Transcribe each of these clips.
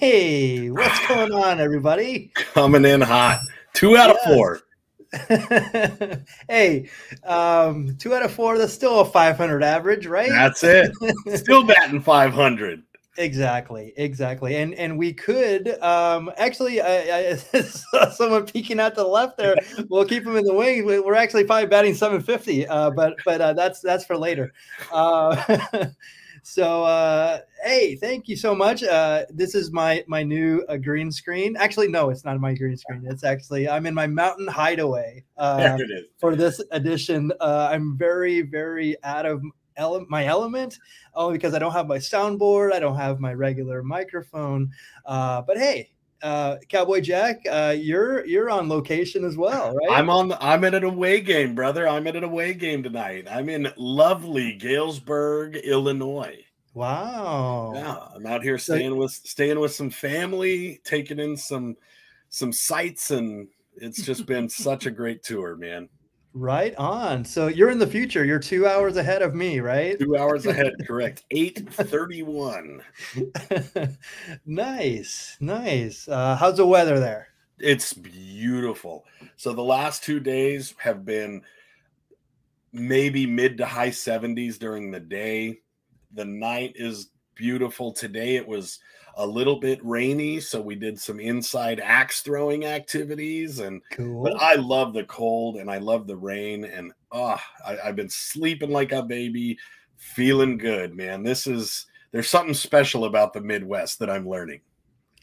Hey, what's going on, everybody? Coming in hot. Two out Yes. of four. hey, um, two out of four. That's still a 500 average, right? That's it. Still batting 500. exactly, exactly. And and we could um, actually, I, I saw someone peeking out to the left there. We'll keep them in the wing. We- We're actually probably batting 750, uh, but but uh, that's that's for later. Uh, so uh, hey, thank you so much. Uh, this is my my new uh, green screen. Actually, no, it's not my green screen. It's actually I'm in my mountain hideaway. Uh, There it is. for this edition. Uh, I'm very, very out of ele- my element, only because I don't have my soundboard, I don't have my regular microphone. Uh, but hey, uh, Cowboy Jack, uh, you're you're on location as well, right? I'm on the, I'm at an away game, brother. I'm at an away game tonight. I'm in lovely Galesburg, Illinois. wow. Yeah, I'm out here So- staying with staying with some family, taking in some some sights and it's just been such a great tour, man. Right on. So you're in the future. You're two hours ahead of me, right? Two hours ahead, correct. 831. nice, nice. Uh, how's the weather there? It's beautiful. So the last two days have been maybe mid to high 70s during the day. The night is beautiful. Today it was a little bit rainy, so we did some inside axe throwing activities and Cool. but I love the cold and I love the rain and oh I, I've been sleeping like a baby, feeling good, man. This is there's something special about the Midwest that I'm learning.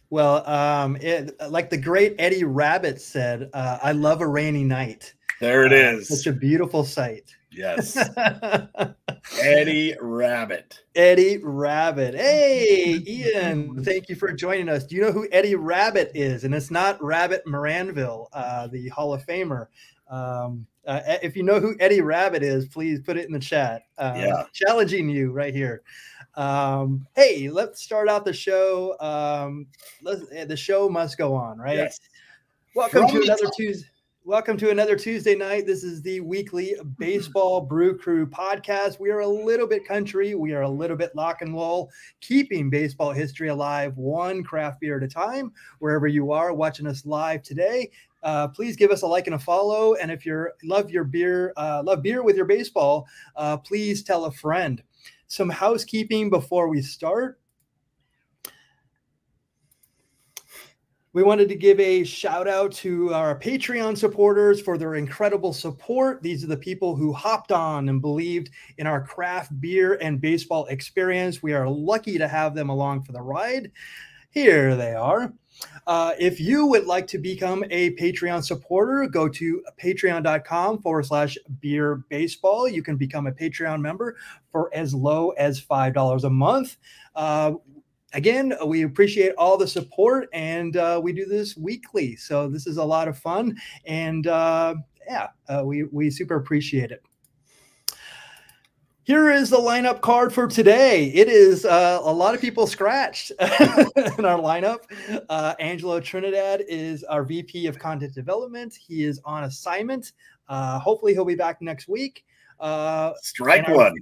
Well, um, it, like the great Eddie Rabbitt said, uh, "I love a rainy night." There it Uh, is. such a beautiful sight. Yes. Eddie Rabbitt. Eddie Rabbitt. Hey, Ian, thank you for joining us. Do you know who Eddie Rabbitt is? And it's not Rabbit Maranville, uh, the Hall of Famer. Um, uh, if you know who Eddie Rabbitt is, please put it in the chat. Uh, Yeah. Challenging you right here. Um, hey, let's start out the show. Um, let's, eh, the show must go on, right? Yes. Welcome From to another. Tuesday. Welcome to another Tuesday night. This is the weekly Baseball Brew Crew podcast. We are a little bit country. We are a little bit lock and roll, keeping baseball history alive one craft beer at a time. Wherever you are watching us live today, uh, please give us a like and a follow. And if you love your beer, uh, love beer with your baseball, uh, please tell a friend. Some housekeeping before we start. We wanted to give a shout out to our Patreon supporters for their incredible support. These are the people who hopped on and believed in our craft beer and baseball experience. We are lucky to have them along for the ride. Here they are. Uh, if you would like to become a Patreon supporter, go to patreon.com forward slash beer baseball. You can become a Patreon member for as low as $5 a month. Uh, again, we appreciate all the support and uh, we do this weekly. So this is a lot of fun. And uh, yeah, uh, we, we super appreciate it. Here is the lineup card for today. It is uh, a lot of people scratched in our lineup. Uh, Angelo Trinidad is our VP of Content Development. He is on assignment. Uh, hopefully, he'll be back next week. Uh, Strike our- one.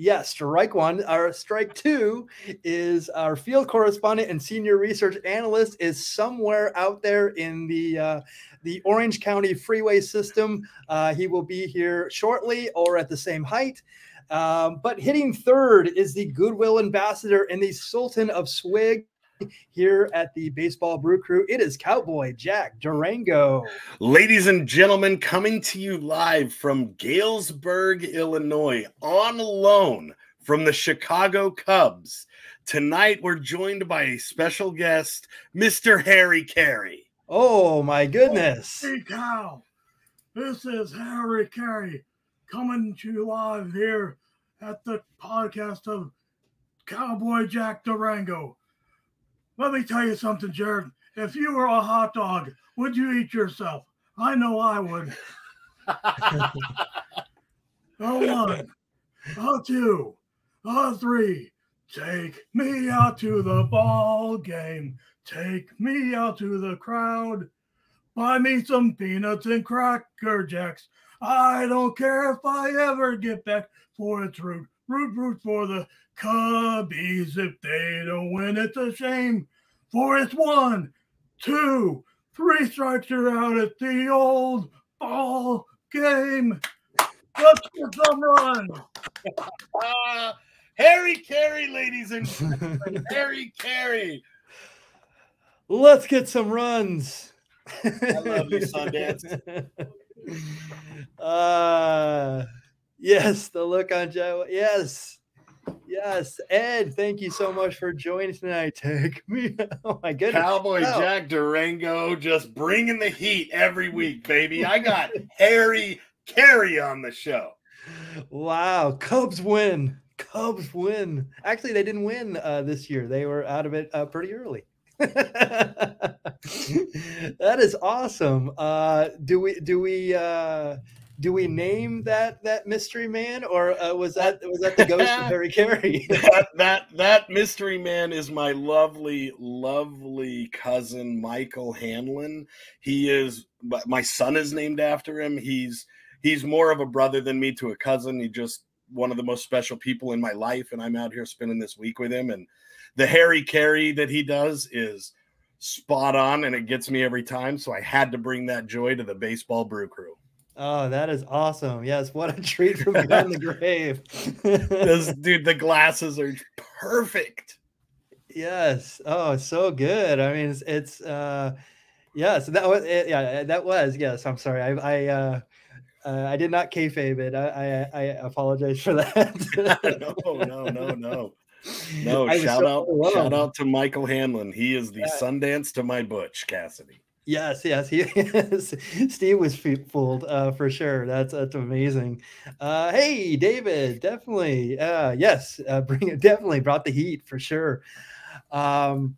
Yes, strike one. Our strike two is our field correspondent and senior research analyst is somewhere out there in the uh, the Orange County freeway system. Uh, he will be here shortly or at the same height. Um, but hitting third is the goodwill ambassador and the Sultan of Swig here at the Baseball Brew Crew. It is Cowboy Jack Durango. Ladies and gentlemen, coming to you live from Galesburg, Illinois, on loan from the Chicago Cubs. Tonight, we're joined by a special guest, Mr. Harry Caray. Oh my goodness. Hey, Cal. This is Harry Caray coming to you live here at the podcast of Cowboy Jack Durango. Let me tell you something, Jared. If you were a hot dog, would you eat yourself? I know I would. A one, a two, a three. Take me out to the ball game. Take me out to the crowd. Buy me some peanuts and cracker jacks. I don't care if I ever get back for it's root, root, root for the Cubbies. If they don't win, it's a shame. for it's one, two, three strikes you're out at the old ball game. Let's get some run. Uh, Harry Caray, ladies and gentlemen. Harry Caray. Let's get some runs. I love you, Sundance. uh, yes, the look on Joe. Yes. Yes, Ed, thank you so much for joining tonight. Take me. Oh my goodness. Cowboy Wow. Jack Durango just bringing the heat every week, baby. I got Harry Caray on the show. Wow, Cubs win. Cubs win. Actually, they didn't win uh, this year. They were out of it uh, pretty early. that is awesome. Uh, do we do we uh, do we name that that mystery man, or uh, was that was that the ghost of Harry Caray? that that that mystery man is my lovely lovely cousin michael hanlon. He is my- my son is named after him. He's he's more of a brother than me to a cousin. He just one of the most special people in my life and i'm out here spending this week with him. And the harry caray that he does is spot on and it gets me every time. So i had to bring that joy to the baseball brew crew oh, that is awesome. Yes, what a treat from beyond the grave. Those- dude the glasses are perfect Yes. Oh, so good. I mean, it's, it's uh, yes, that was, it, yeah, that was, yes. I'm sorry. I, I, uh, uh, I did not kayfabe it. I, I, I apologize for that. no, no, no, no. No, I shout so out, shout out to Michael Hanlon. He is the Yeah. Sundance to my Butch Cassidy. Yes, yes, he is. Steve was fooled uh, for sure. That's that's amazing. Uh, hey, David, definitely, uh, yes, uh, bring it. Definitely brought the heat for sure. Um,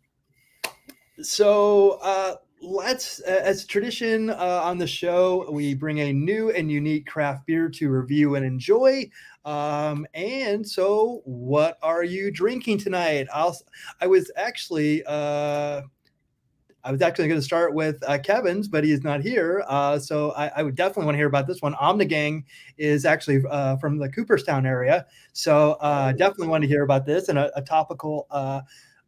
so uh, let's, as tradition uh, on the show, we bring a new and unique craft beer to review and enjoy. Um, and so, what are you drinking tonight? I'll. I was actually. Uh, I was actually going to start with uh, Kevin's, but he's not here. Uh, so I, I would definitely want to hear about this one. Ommegang is actually uh, from the Cooperstown area. So uh, definitely want to hear about this and a, a topical uh,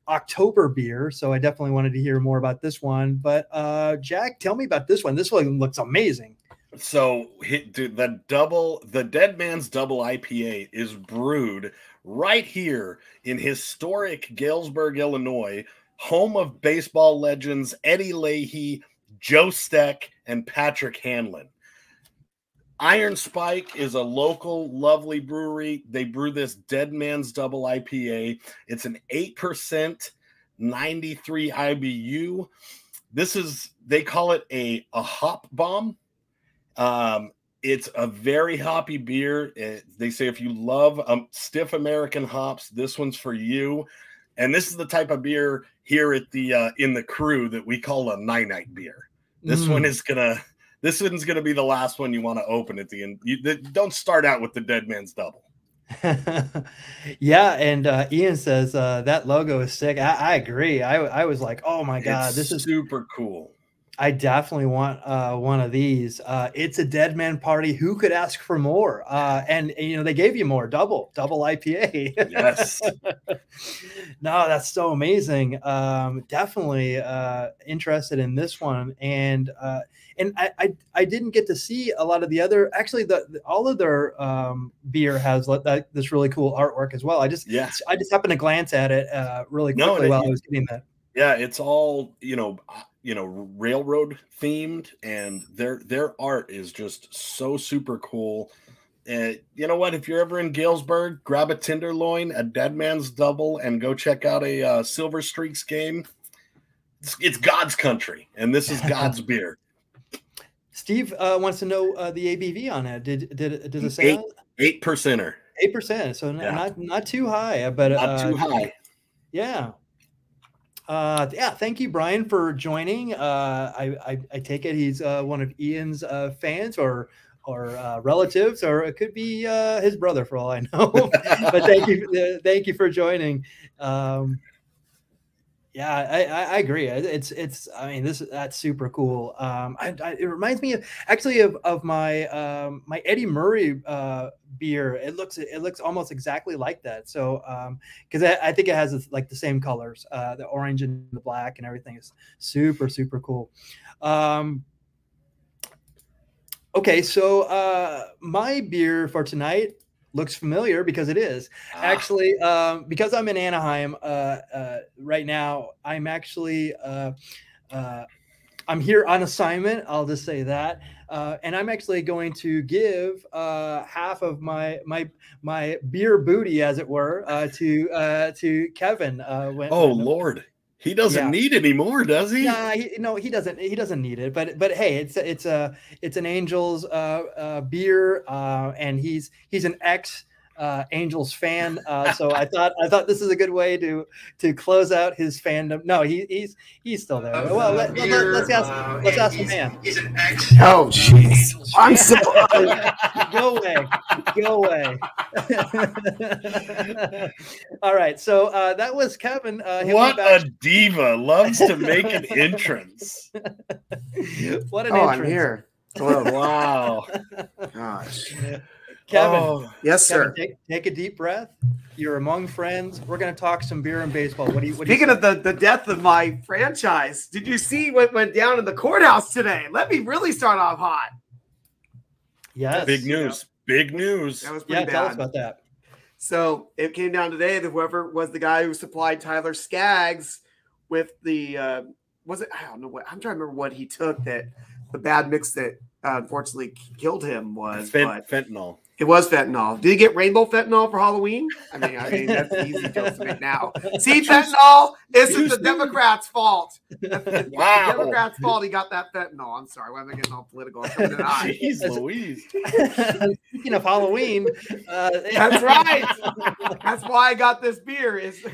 October beer. So I definitely wanted to hear more about this one. But uh, Jack, tell me about this one. This one looks amazing. So, the double, the Dead Man's Double IPA is brewed right here in historic Galesburg, Illinois, home of baseball legends Eddie Leahy, Joe Steck, and Patrick Hanlon. Iron Spike is a local, lovely brewery. They brew this Dead Man's Double IPA. It's an 8%, 93 IBU. This is, they call it a, a hop bomb. Um, it's a very hoppy beer. Eh, they say if you love um, stiff American hops, this one's for you. And this is the type of beer here at the uh, in the crew that we call a nine night beer. This Mm. one is gonna this one's gonna be the last one you want to open at the end. You th- don't start out with the Dead Man's Double. yeah, and uh, Ian says uh, that logo is sick. I, I agree. I, I was like, oh my god, It's this is super cool. I definitely want uh, one of these. Uh, it's a dead man party. Who could ask for more? Uh, and, and, you know they gave you more, double, double IPA. Yes. no, that's so amazing. Um, definitely uh, interested in this one, and uh, and I, I I didn't get to see a lot of the other. Actually, the, the- all of their um, beer has li- that, this really cool artwork as well. I just Yes. I just happened to glance at it uh, really quickly and while it- I was getting that. Yeah, it's all you know, you know, railroad themed, and their their art is just so super cool. And you know what? If you're ever in Galesburg, grab a tenderloin, a dead man's double, and go check out a uh, Silver Streaks game. It's, it's God's country, and this is God's beer. Steve uh, wants to know uh, the ABV on it. Did did it- does it say Eight. Eight percenter, eight percent? So Yeah. not not too high, but not uh, too high. Yeah. Uh, yeah. Thank you, Brian, for joining. Uh, I, I I take it he's uh, one of Ian's uh, fans or or uh, relatives, or it could be uh, his brother for all I know. but thank you, thank you for joining. Um, yeah, I, I, agree. It's it's. I mean, this that's super cool. Um, I, I, it reminds me of actually of, of my um, my Eddie Murray uh, beer. It looks it looks almost exactly like that. So because um, I, I, think it has like the same colors, uh, the orange and the black and everything is super super cool. Um, okay, so uh, my beer for tonight looks familiar because it is ah. actually um, because I'm in Anaheim uh, uh, right now. I'm actually uh, uh, I'm here on assignment. I'll just say that, uh, and I'm actually going to give uh, half of my my my beer booty, as it were, to to Kevin. When, oh when, Lord. He doesn't yeah. need any more, does he? Nah, he, no, he doesn't. He doesn't need it. But but hey, it's it's a it's an Angels uh, uh, beer, uh, and he's he's an ex uh, Angels fan. Uh, so I thought I thought this is a good way to to close out his fandom. No, he, he's he's still there. Uh, well, let, us let, ask uh, let's ask the man. He's an ex. Oh jeez, I'm so go away, go away. All right, so uh, that was Kevin. Uh, what a diva! Loves to make an entrance. what an oh, entrance! I'm here. Hello. wow. Gosh. Kevin. Oh, yes, Kevin, sir. Take, take, a deep breath. You're among friends. We're going to talk some beer and baseball. What do you? What Speaking you of the, the death of my franchise, did you see what went down in the courthouse today? Let me really start off hot. Yes. Big news. Big news. That was pretty yeah, bad. tell us about that. So it came down today that whoever was the guy who supplied Tyler Skaggs with the uh, was it? I don't know what I'm trying to remember what he took that the bad mix that uh, unfortunately killed him was Fent- fentanyl. It was fentanyl. Did he get rainbow fentanyl for Halloween? I mean, I mean that's easy joke to make now. See, fentanyl isn't the Democrats' fault. wow. the Democrats' fault. He got that fentanyl. I'm sorry. Why am I getting all political? Jeez Louise. Speaking of Halloween, uh, that's right. That's why I got this beer. Is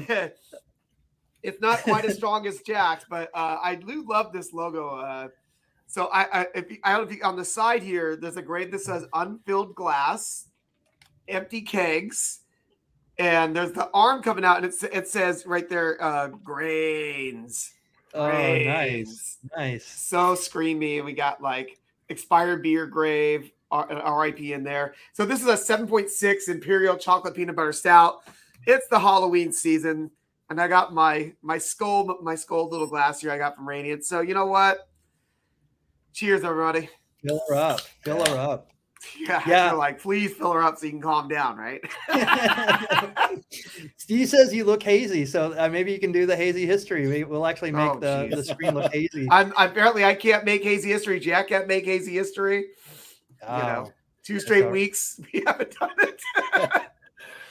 it's not quite as strong as Jack's, but uh, I do love this logo. Uh, so I, I, if, I don't think on the side here, there's a grade that says unfilled glass, empty kegs, and there's the arm coming out, and it, it says right there, uh, grains. Oh, grains. nice, nice. So screamy. We got like expired beer grave, RIP in there. So this is a 7.6 Imperial Chocolate Peanut Butter Stout. It's the Halloween season, and I got my my skull my skull little glass here I got from Radiant. So you know what? Cheers, everybody. Fill her up. Fill her up. Yeah, yeah. like, please fill her up so you can calm down, right? Steve says you look hazy, so uh, maybe you can do the hazy history. We'll actually make oh, the, the screen look hazy. I'm, apparently, I can't make hazy history. Jack can't make hazy history. Oh, you know, two straight weeks we haven't done it.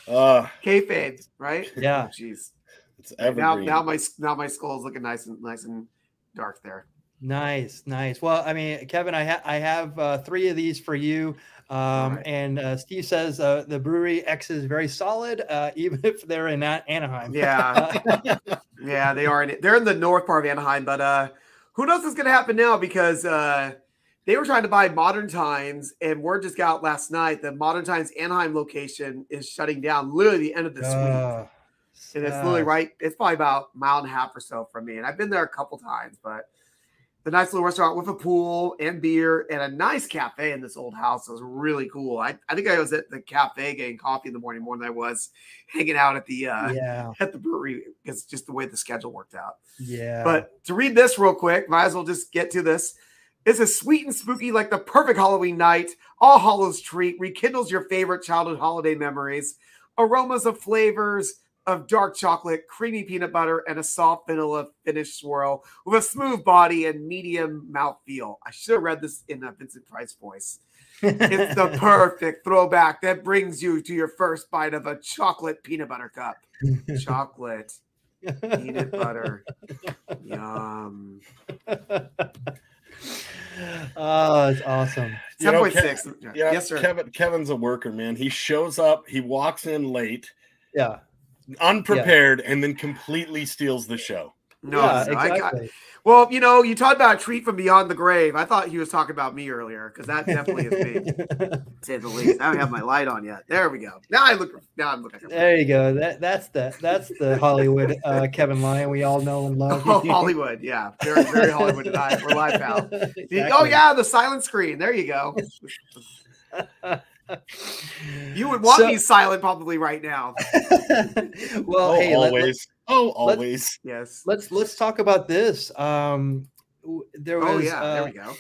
uh, Kayfabe, right? Yeah. Jeez. It's evergreen. Now, now my now my skull is looking nice and nice and dark there. Nice, nice. Well, I mean, Kevin, I, ha- I have uh, three of these for you. Um, right. And uh, Steve says uh, the brewery X is very solid, uh, even if they're in Anaheim. Yeah, yeah, they are. In, they're in the north part of Anaheim, but uh, who knows what's going to happen now? Because uh, they were trying to buy Modern Times, and word just got out last night that Modern Times Anaheim location is shutting down literally the end of this week. And it's literally right. It's probably about a mile and a half or so from me, and I've been there a couple times, but the nice little restaurant with a pool and beer and a nice cafe in this old house. It was really cool. I, I think I was at the cafe getting coffee in the morning more than I was hanging out at the uh, yeah. at the brewery because just the way the schedule worked out. Yeah. But to read this real quick, might as well just get to this. This is sweet and spooky like the perfect Halloween night. All Hallows treat rekindles your favorite childhood holiday memories. Aromas of flavors, of dark chocolate, creamy peanut butter, and a soft vanilla finish swirl with a smooth body and medium mouth feel. I should have read this in a Vincent Price voice. it's the perfect throwback that brings you to your first bite of a chocolate peanut butter cup. chocolate, peanut butter, yum. Oh, it's awesome. Ten point six. Yeah, yes, sir. Kevin. Kevin's a worker, man. He shows up. He walks in late. Yeah unprepared yeah. and then completely steals the show. No, yeah, exactly. I, well, you know, you talked about a treat from beyond the grave. I thought he was talking about me earlier because that definitely is me, to say the least. I don't have my light on yet. There we go. Now I look. Now I'm looking. There you go. That that's the that's the Hollywood uh, Kevin Lyon we all know and love. Oh, Hollywood, yeah, very very Hollywood tonight. We're live, pal. Exactly. Oh yeah, the silent screen. There you go. You would want So- me silent probably right now. well, oh, hey, let- let- always. oh, always. Yes. let's let's talk about this. Um, there was Oh yeah, uh, there we go.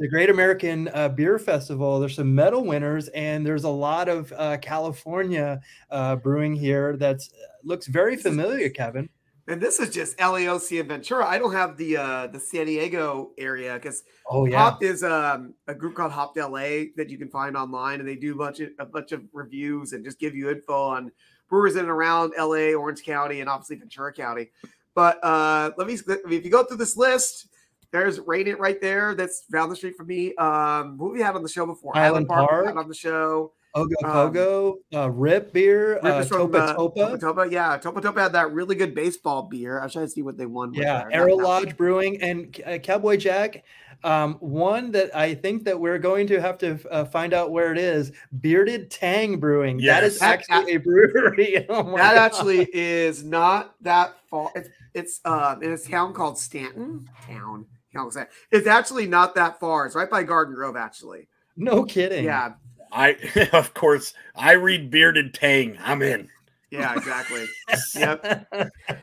the Great American uh, Beer Festival. There's some medal winners, and there's a lot of uh, California uh, brewing here that's looks very familiar, Kevin. And this is just LAOC and Ventura. I don't have the uh the San Diego area because Oh yeah, Hop is um, a group called Hopped LA that you can find online, and they do a bunch of a bunch of reviews and just give you info on brewers in and around LA, Orange County, and obviously Ventura County. But uh, let me if you go through this list, there's Radiant right there. That's down the street from me. Um, who have we had on the show before? Highland we've Park. had on the show. Ogo um, Pogo, uh, Rip Beer, Rip uh, is from, Topa uh, Topa. Topa Topa. Yeah, Topa Topa had that really good baseball beer. I was trying to see what they won. Yeah, there. Arrow Not that Lodge Brewing and uh, Cowboy Jack. Um, one that I think that we're going to have to uh, find out where it is. Bearded Tang Brewing. That is Yes. That- actually a brewery. Oh that God. actually is not that far. It's it's um in a town called Stanton. Town. Town was that? It's actually not that far. It's right by Garden Grove, actually. no kidding. Yeah, I, of course, I read Bearded Tang. I'm in. yeah, exactly. yep.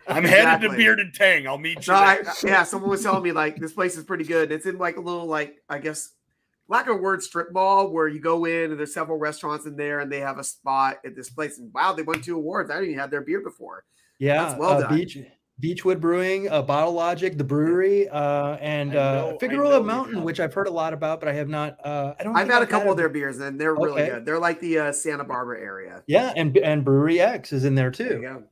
I'm headed to Bearded Tang. I'll meet you No, I, there. yeah, someone was telling me like this place is pretty good. It's in like a little like I guess lack of a word strip mall where you go in and there's several restaurants in there and they have a spot at this place. And wow, they won two awards. I didn't even have their beer before. Yeah, That's well uh, done. Beach Beachwood Brewing, uh, Bottle Logic, the brewery, uh, and I know- uh, Figueroa Mountain, which I've heard a lot about, but I have not. Uh, I don't. I've had a couple of their beers and they're really Okay. good. They're like the uh, Santa Barbara area. Yeah, and and Brewery X is in there too.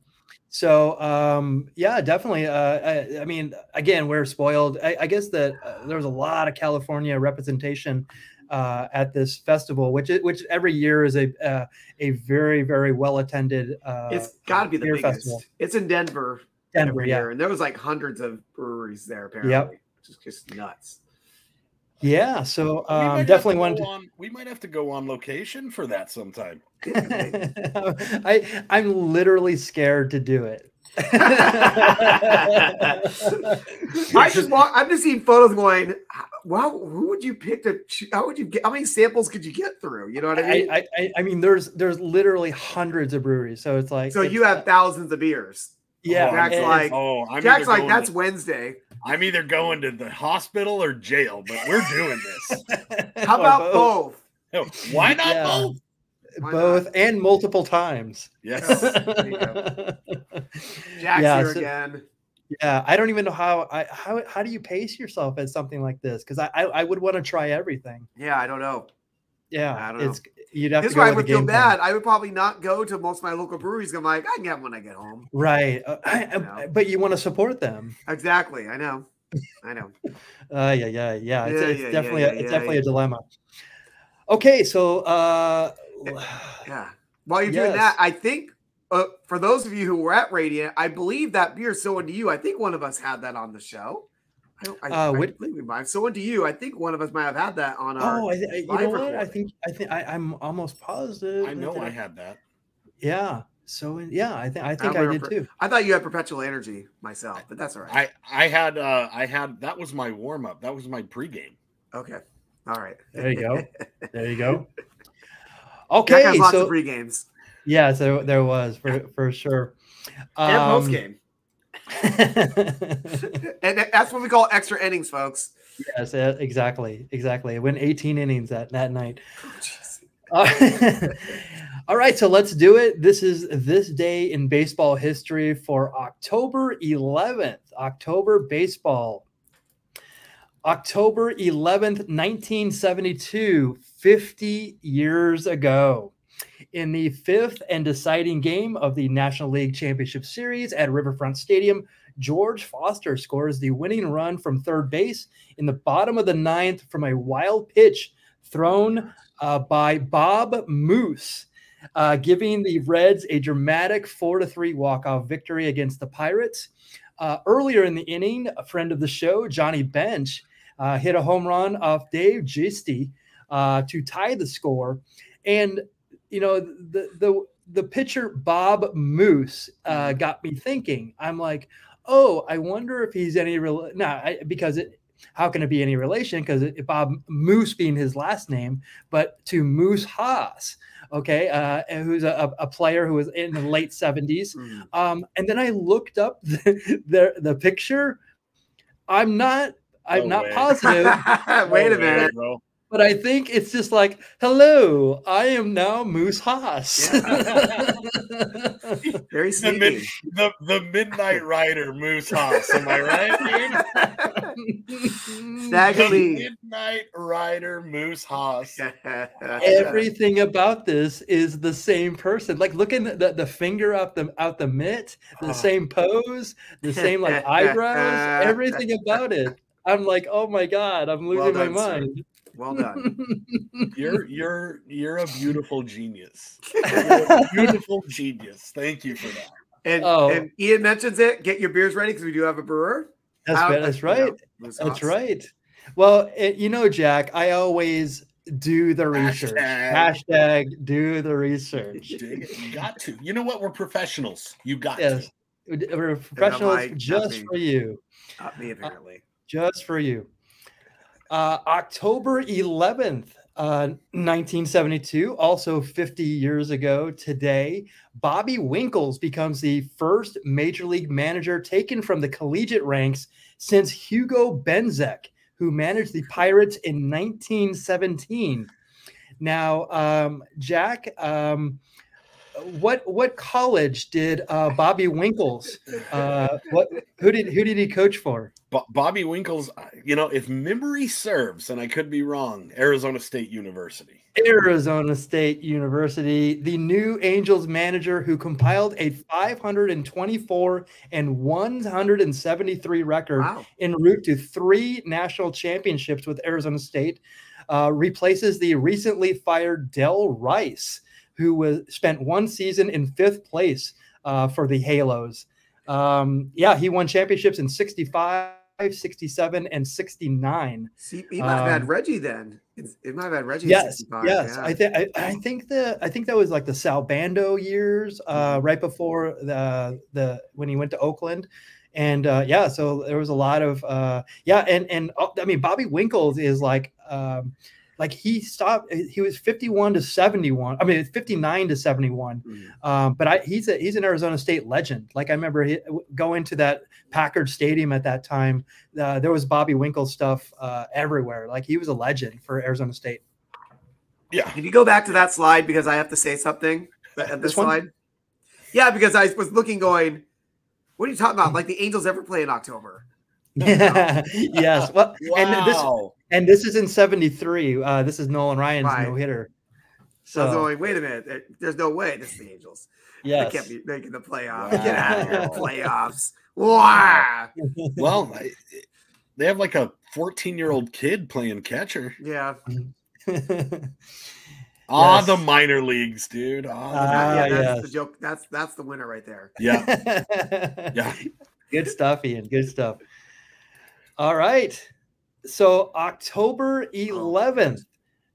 So um, yeah, definitely. Uh, I, I mean, again, we're spoiled. I, I guess that uh, there was a lot of California representation uh, at this festival, which is, which every year is a uh, a very very well attended. Uh, It's got to be the beer biggest. festival. It's in Denver, Denver, every yeah, year, and there was like hundreds of breweries there. Apparently, which is just nuts. yeah. So um, definitely to wanted. To, on- we might have to go on location for that sometime. I I'm literally scared to do it. I just want. I'm just seeing photos going. Wow, who would you pick to? How would you get? How many samples could you get through? You know what I mean? I, I, I, I mean, there's there's literally hundreds of breweries, so it's like so it's- you have thousands of beers. Yeah. Oh, Jack's and- like- oh, I'm Jack's like, that's to- Wednesday. I'm either going to the hospital or jail, but we're doing this. How about both? Oh, Why not Yeah. both? Why both not? and multiple times. Yes. Oh, there you go. Jack's Yeah, here so- again. Yeah, I don't even know how I how how do you pace yourself at something like this? Because I, I I would want to try everything. Yeah, I don't know. Yeah, I don't know. it's you'd have This is to why I would feel game plan. bad. I would probably not go to most of my local breweries. I'm like, I can get them when I get home. right? Uh, I, know. but you want to support them. Exactly. I know. I know. Uh, yeah, yeah, yeah. It's, Yeah, it's yeah, definitely yeah, a, it's definitely a dilemma. Okay, so uh, Yeah. While you're doing that, I think uh, for those of you who were at Radiant, I believe that beer so into you. I think one of us had that on the show. I don't. I, Uh, I which- believe we might. have. So into you. I think one of us might have had that on our. oh, I, I, you know what? I think I think I, I'm almost positive. I know that I had that. Yeah. So yeah, I think I think I, remember did too. I thought you had perpetual energy myself, but that's all right. I I had uh I had that was my warm up. That was my pregame. okay. All right. There you go. There you go. Okay, has lots so of free games yeah, so there was for for sure. and Um, post game, and that's what we call extra innings, folks. yes, exactly, exactly. It went 18 innings that that night. Oh. Uh, all right, so let's do it. This is this day in baseball history for October 11th. October baseball. October 11th, 1972, 50 years ago. In the fifth and deciding game of the National League Championship Series at Riverfront Stadium, George Foster scores the winning run from third base in the bottom of the ninth from a wild pitch thrown uh, by Bob Moose, uh, giving the Reds a dramatic four to three walk-off victory against the Pirates. Uh, earlier in the inning, a friend of the show, Johnny Bench, uh, hit a home run off Dave Giusti uh, to tie the score, and you know the the the pitcher Bob Moose uh, got me thinking. I'm like, oh, I wonder if he's any real. No, I, because it how can it be any relation? Because Bob Moose being his last name, but to Moose Haas, okay, uh, who's a, a, player who was in the late 70s. Mm. Um, and then I looked up the, the, the picture. I'm not I'm not positive. Wait a minute. But I think it's just like, hello, I am now Moose Haas. Yeah. Very sneaky. The, mid, the, the, Midnight Rider Moose Haas. Am I right, dude? Snaggly. Midnight Rider Moose Haas. Everything about this is the same person. Like looking at the, the finger out the out the mitt, the ah. same pose, the same like eyebrows, everything about it. I'm like, oh my god, I'm losing well done, my mind. Sir. Well done. you're you're you're a beautiful genius. A beautiful genius. Thank you for that. And, oh. and Ian mentions it. Get your beers ready because we do have a brewer. That's, Out, that's right. You know, that's right. Well, it, you know, Jack, I always do the research. Hashtag, Hashtag do the research. You got to. You know what? We're professionals. You got yes. to. We're professionals just for you. Not me, apparently. Uh, just for you. Uh, October 11th, uh, 1972, also 50 years ago today, Bobby Winkles becomes the first major league manager taken from the collegiate ranks since Hugo Bezdek, who managed the Pirates in 1917. Now, um, Jack, um, what what college did uh, Bobby Winkles? Uh, what who did who did he coach for? Bobby Winkles, you know, if memory serves, and I could be wrong, Arizona State University. Arizona State University, the new Angels manager who compiled a 524 and 173 record wow. en route to three national championships with Arizona State, uh, replaces the recently fired Del Rice, who was spent one season in fifth place uh, for the Halos. Um, yeah, he won championships in 65, 67, and 69. See, he might have um, had Reggie then. It might have had Reggie. Yes, yes. Yeah. I think I, think the I think that was like the Sal Bando years, uh, mm-hmm. right before the the when he went to Oakland. And uh, yeah, so there was a lot of uh, yeah, and and oh, I mean Bobby Winkles is like um, like he stopped he was 51 to 71 i mean 59 to 71 mm. um, but I, he's a he's an arizona state legend. Like i remember he, going to that packard stadium at that time uh, there was bobby winkle stuff uh, everywhere. Like he was a legend for arizona state. Yeah. Can you go back to that slide because i have to say something? At this, this slide? One? yeah because i was looking going what are you talking about? Like the angels ever play in october? Yes. Well wow. and this and this is in 73. Uh, this is Nolan Ryan's right. no hitter. So I was like, wait a minute. There's no way this is the Angels. Yeah. They can't be making the playoffs. Wow. Get out of here. Playoffs. Wow. well, they have like a 14 year old kid playing catcher. Yeah. Ah, yes. the minor leagues, dude. Ah, uh, yeah, that's yes. the joke. That's that's the winner right there. Yeah. yeah. Good stuff, Ian. Good stuff. All right. So October 11th,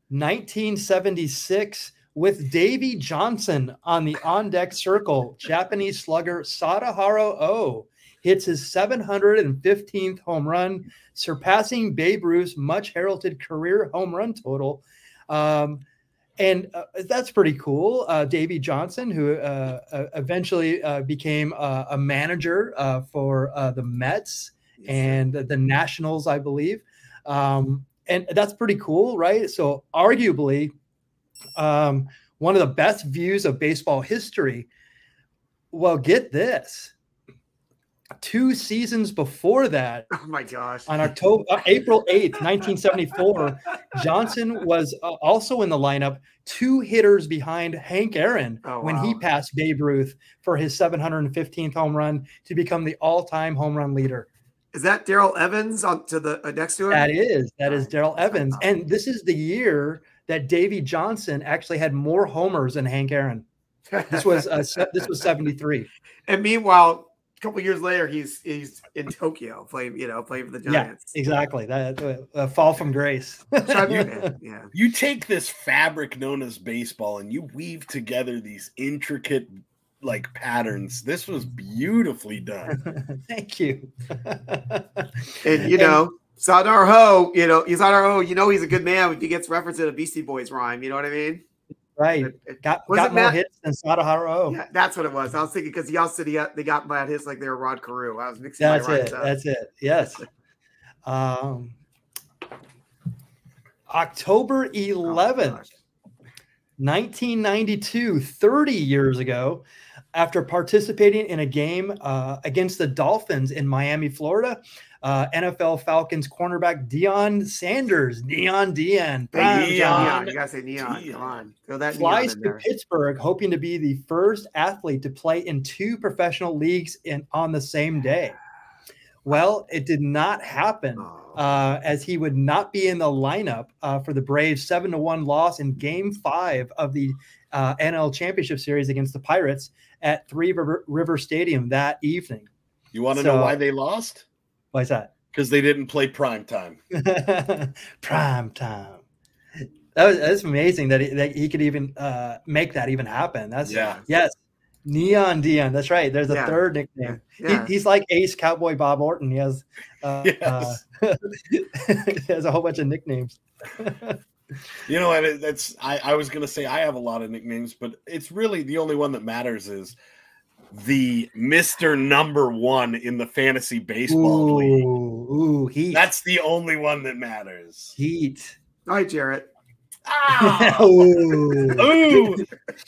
1976, with Davey Johnson on the on deck circle, Japanese slugger Sadaharu Oh hits his 715th home run, surpassing Babe Ruth's much heralded career home run total. Um, and uh, that's pretty cool. Uh, Davey Johnson, who uh, uh eventually uh, became a manager uh, for the Mets and the Nationals, I believe. Um, and that's pretty cool, right? So, arguably, um, one of the best views of baseball history. Well, get this. Two seasons before that, oh my gosh, on October, uh, April 8th, 1974, Johnson was uh, also in the lineup, two hitters behind Hank Aaron oh, when wow. he passed Babe Ruth for his 715th home run to become the all time home run leader. Is that Darrell Evans on to the uh, next to him? That is that is Darrell Evans, and this is the year that Davey Johnson actually had more homers than Hank Aaron. This was uh, this was seventy three. And meanwhile, a couple years later, he's he's in Tokyo playing you know playing for the Giants. Yeah, exactly. That uh, fall from grace. yeah. You take this fabric known as baseball and you weave together these intricate like patterns. This was beautifully done. Thank you. and you know, Sadar Ho, you know, he's Sadar Ho, you know he's a good man if he gets referenced in a Beastie Boys rhyme. You know what I mean? Right. It- it- Got, Was got it more Matt- hits than Sadaharo. Yeah, that's what it was. I was thinking because y'all said he they got mad hits like they were Rod Carew. I was mixing That's my it. up. That's it. Yes. Um, October Oh, 11th, gosh. 1992, 30 years ago, after participating in a game uh, against the Dolphins in Miami, Florida, uh, NFL Falcons cornerback Deion Sanders, Neon Deion, Hey, Neon. time, neon. You gotta say neon. Neon. Come on. Throw that neon flies in to there. Pittsburgh, hoping to be the first athlete to play in two professional leagues in on the same day. Well, it did not happen Oh. uh, as he would not be in the lineup uh, for the Braves' seven to one loss in Game Five of the uh, NL Championship Series against the Pirates at Three River, River Stadium that evening. You want to So- know why they lost? Why is that? Because they didn't play prime time. Prime time. That was that's amazing that he, that he could even uh, make that even happen. That's Yeah. yes, Neon Deion. That's right. There's a Yeah. third nickname. He- yeah. he's like Ace Cowboy Bob Orton. He has, uh, Yes. uh, he has a whole bunch of nicknames. You know, and it- that's I, I was gonna say I have a lot of nicknames, but it's really the only one that matters is the Mister Number One in the fantasy baseball league. Ooh, ooh, heat. That's the only one that matters. heat. All right, Jarrett. Ah! Ooh. Ooh,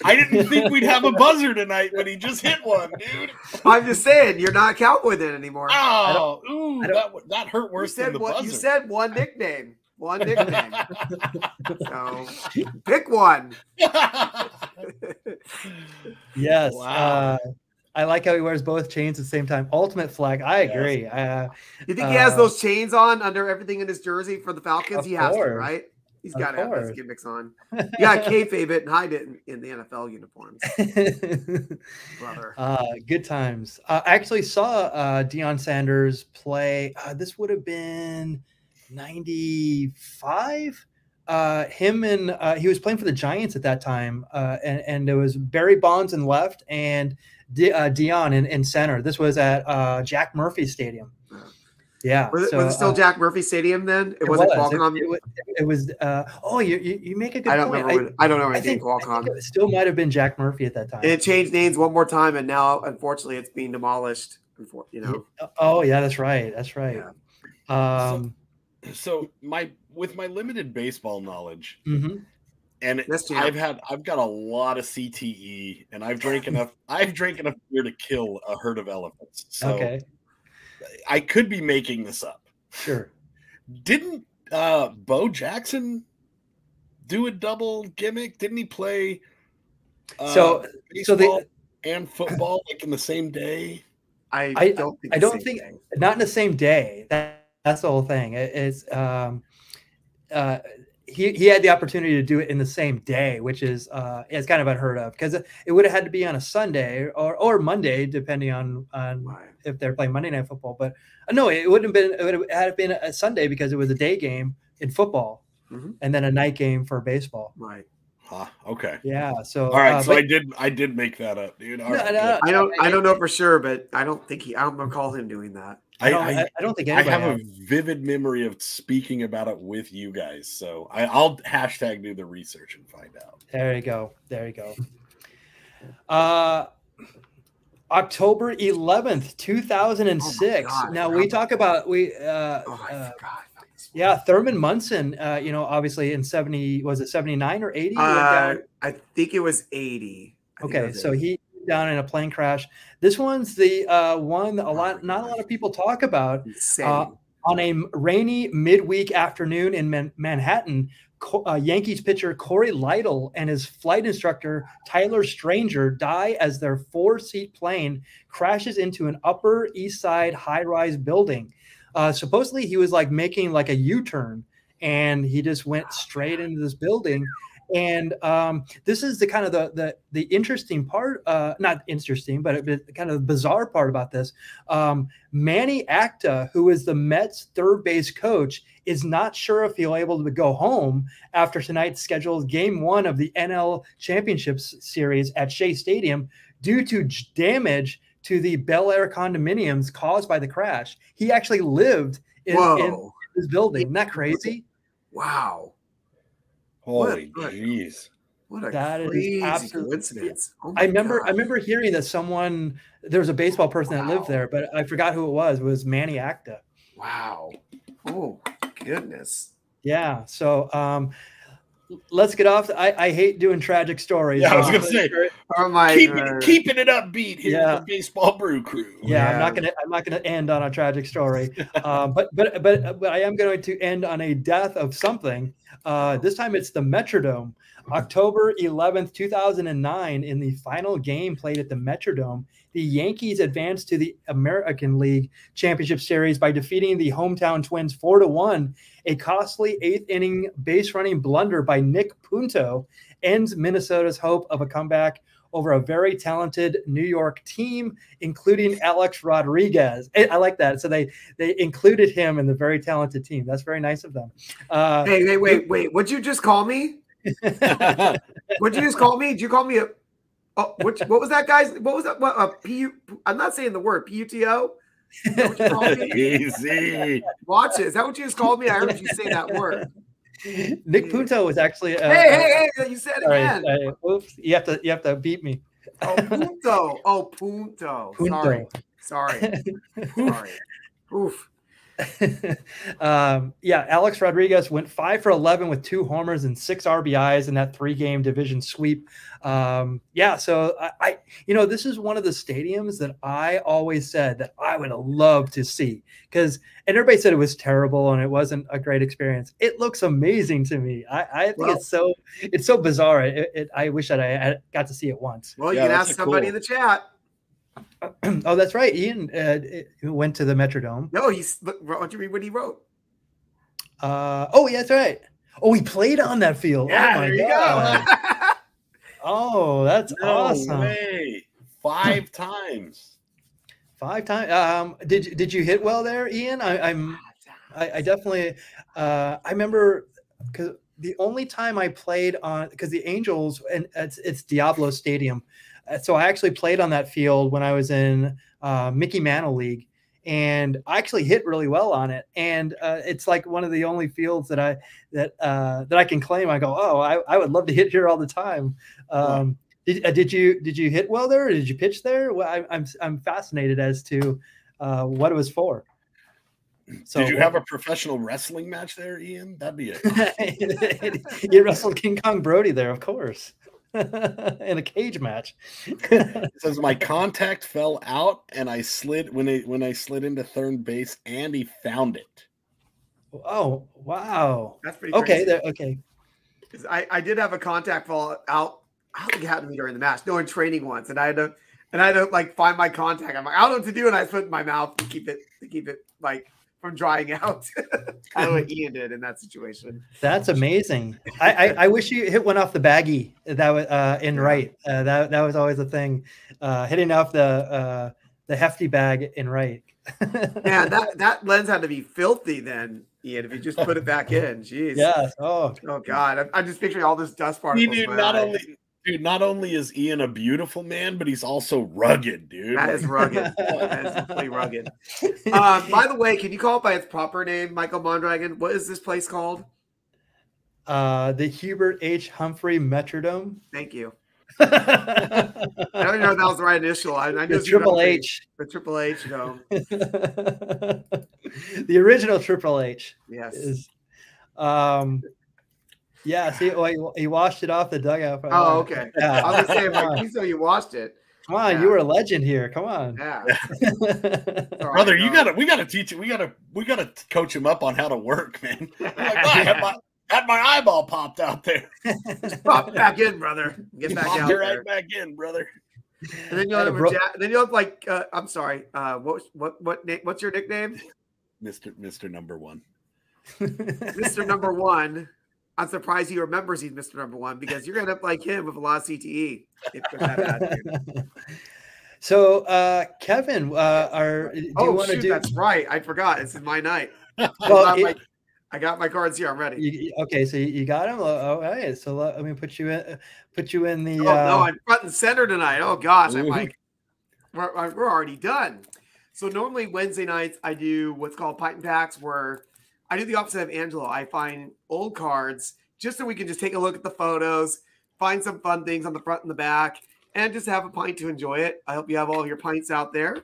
I didn't think we'd have a buzzer tonight, but he just hit one, dude. I'm just saying, you're not a cowboy then anymore. Oh, ooh, that that hurt you worse than said the one. buzzer. You said one nickname. One nickname. so pick one. Yes. Wow. Uh, I like how he wears both chains at the same time. Ultimate flag. I agree. Uh, You think he has Uh, those chains on under everything in his jersey for the Falcons? He has to, right? He's got to have those gimmicks on. You got to kayfabe it and hide it in, in the NFL uniforms, brother. uh, good times. Uh, I actually saw uh, Deion Sanders play. Uh, this would have been 95. Uh, him and uh, he was playing for the Giants at that time, uh, and, and it was Barry Bonds in left and De- uh, Deion in, in center. This was at uh, Jack Murphy Stadium. Yeah, Was it, so, was it still uh, Jack Murphy Stadium then? It, it wasn't was. Qualcomm. It, it was. It uh, oh, you, you you make a good I don't point. remember. when, I don't know I anything think, I Qualcomm. think it still might have been Jack Murphy at that time. And it changed names one more time, and now unfortunately it's being demolished. You know, Oh yeah, that's right. That's right. Um, so my with my limited baseball knowledge, mhm. and Yes, I've had I've got a lot of CTE, and I've drank enough. I've drank enough beer to kill a herd of elephants. So Okay, I could be making this up. sure. Didn't uh Bo Jackson do a double gimmick? Didn't he play? Uh, So- so baseball the- and football like in the same day. I, I- don't think I the don't think- thing. Not in the same day. That that's the whole thing. It- it's um, uh, he he had the opportunity to do it in the same day, which is uh, it's kind of unheard of because it, it would have had to be on a Sunday or or Monday, depending on on Right. if they're playing Monday Night Football. But uh, no, it wouldn't have been. It would have had been a Sunday because it was a day game in football, Mhm. and then a night game for baseball. Right. Huh, okay. Yeah. So All right. uh, so but- I did I did make that up, dude. No, right, no, good. I don't. I don't know for sure, but I don't think he. I don't recall him doing that. I I, don't, I, I, I don't think I anybody. have a vivid memory of speaking about it with you guys. So I, I'll hashtag do the research and find out. There you go. There you go. Uh, October 11th, 2006. God, I now we talk about we uh, Oh, I uh, forgot. about this one. yeah, Thurman Munson, uh, you know, obviously in 70 was it 79 or 80? Uh, I think it was eighty. I okay, was so 80. he down in a plane crash. This one's the uh, one that a lot not a lot of people talk about. Uh, on a rainy midweek afternoon in Man- Manhattan, Co- uh, Yankees pitcher Cory Lidle and his flight instructor Tyler Stanger die as their four-seat plane crashes into an Upper East Side high-rise building. Uh, supposedly, he was like making like a U-turn, and he just went straight into this building. And um, this is the kind of the the, the interesting part, uh, not interesting, but kind of bizarre part about this. Um, Manny Acta, who is the Mets third base coach, is not sure if he'll be able to go home after tonight's scheduled game one of the NL Championships series at Shea Stadium due to j- damage to the Bel Air condominiums caused by the crash. He actually lived in, in his building. Isn't that crazy? Wow. Holy What- jeez. What a That is crazy absolute- coincidence. Oh I my remember I remember hearing that someone there was a baseball person that lived there, but I forgot who it was. It was Manny Acta. Wow. Oh goodness. Yeah. So um let's get off. I, I hate doing tragic stories. Yeah, I was gonna say, Oh my Keep God. it, keeping it upbeat here Yeah. the baseball brew crew. yeah, I'm not gonna I'm not gonna end on a tragic story. um, but but but but I am going to end on a death of something. Uh, this time it's the Metrodome. October 11th, 2009, in the final game played at the Metrodome, the Yankees advanced to the American League Championship Series by defeating the hometown Twins 4 to 1. A costly eighth inning base running blunder by Nick Punto ends Minnesota's hope of a comeback over a very talented New York team, including Alex Rodriguez. I I like that. So they they included him in the very talented team. That's very nice of them. Uh, Hey, hey, wait, wait. What'd you just call me? What'd you just call me? Did you call me a oh which what was that guy's what was that what a P I'm not saying the word P-U-T-O? Is that what you called me? Easy. Watch it. Is that what you just called me? I heard you say that word. Nick Punto was actually. Uh, hey, hey, hey, you said it all right, again. uh, oops, you have to you have to beat me. Oh, punto. Oh, punto. Punto. Sorry. Sorry. Sorry. Oof. um, yeah, Alex Rodriguez went five for 11 with two homers and six RBIs in that three game division sweep. Um, yeah, so I, I, you know, this is one of the stadiums that I always said that I would have loved to see because, and everybody said it was terrible and it wasn't a great experience. It looks amazing to me. I, I think Well- it's so, it's so bizarre. It, it, I wish that I had got to see it once. Well, you can ask somebody cool- in the chat. oh, that's right. Ian uh, went to the Metrodome. No, he's look, why don't you read what he wrote? Uh, oh, yeah, that's right. Oh, he played on that field. oh my there you god. go. Oh, that's No awesome. way. Five times. Five times. Um, did you- did you hit well there, Ian? I, I'm I, I definitely uh, I remember because the only time I played on because the Angels and it's it's Diablo Stadium, so I actually played on that field when I was in uh, Mickey Mantle League, and I actually hit really well on it. And uh, it's like one of the only fields that I that uh, that I can claim. I go, oh, I, I would love to hit here all the time. Um, did, uh, did you did you hit well there? Or did you pitch there? Well, I, I'm I'm fascinated as to uh, what it was for. So Did you have a professional wrestling match there, Ian? That'd be it. you wrestled King Kong Brody there, of course, in a cage match. It says my contact fell out and I slid when I when I slid into third base and he found it. oh wow! That's pretty Okay, crazy. there, okay. 'Cause I, I did have a contact fall out. I don't think it happened to me during the match. No, in training once, and I had to and I had to like find my contact. I'm like, I don't know what to do, and I put it in my mouth to keep it to keep it like from drying out. I don't what Ian did in that situation. That's amazing. I, I, I wish you hit one off the baggie that was uh, in right. Uh, that that was always a thing, uh, hitting off the uh, the hefty bag in right. Man, that that lens had to be filthy then, Ian. If you just put it back in, jeez. yes. Oh, Oh God, I'm, I'm just picturing all this dust He particles. dude, in my not eye. only dude, not only is Ian a beautiful man, but he's also rugged, dude. that is rugged. that is definitely rugged. Um, by the way, can you call it by its proper name, Michael Mondragon? What is this place called? uh, the Hubert H. Humphrey Metrodome. Thank you. I I don't know if that was the right initial. I, I knew the Triple H. The Triple H. No. the original Triple H Yes. is, um, yeah. See, oh, he, he washed it off the dugout. Oh, okay. Yeah. I was gonna say, I'm like, on, please you washed it. come on, yeah. you were a legend here. Come on. Yeah. Brother, you gotta we gotta teach it. We gotta we gotta coach him up on how to work, man. Like, I had my had my eyeball popped out there. pop back in, brother. Get back Popped out it there. right back in, brother. And then you'll have a a bro- ja- then you'll have like uh, I'm sorry. Uh, what what what na- what's your nickname, Mister Mister Number One. Mister Number One? I'm surprised he remembers he's Mister Number One because you're gonna end up like him with a lot of CTE. If with that attitude. so, uh, Kevin, uh, are do you oh want to do? that's right. I forgot. Is my night. I Well, got, it- my, I got my cards here. I'm ready. You, you- okay, so you, you got him. All right, so let, let me put you in. Put you in the. Oh uh, no, I'm front and center tonight. Oh gosh, I'm like, we're, we're we're already done. So normally Wednesday nights I do what's called pint and packs, where I do the opposite of Angelo. I find old cards just so we can just take a look at the photos, find some fun things on the front and the back, and just have a pint to enjoy it. I hope you have all your pints out there.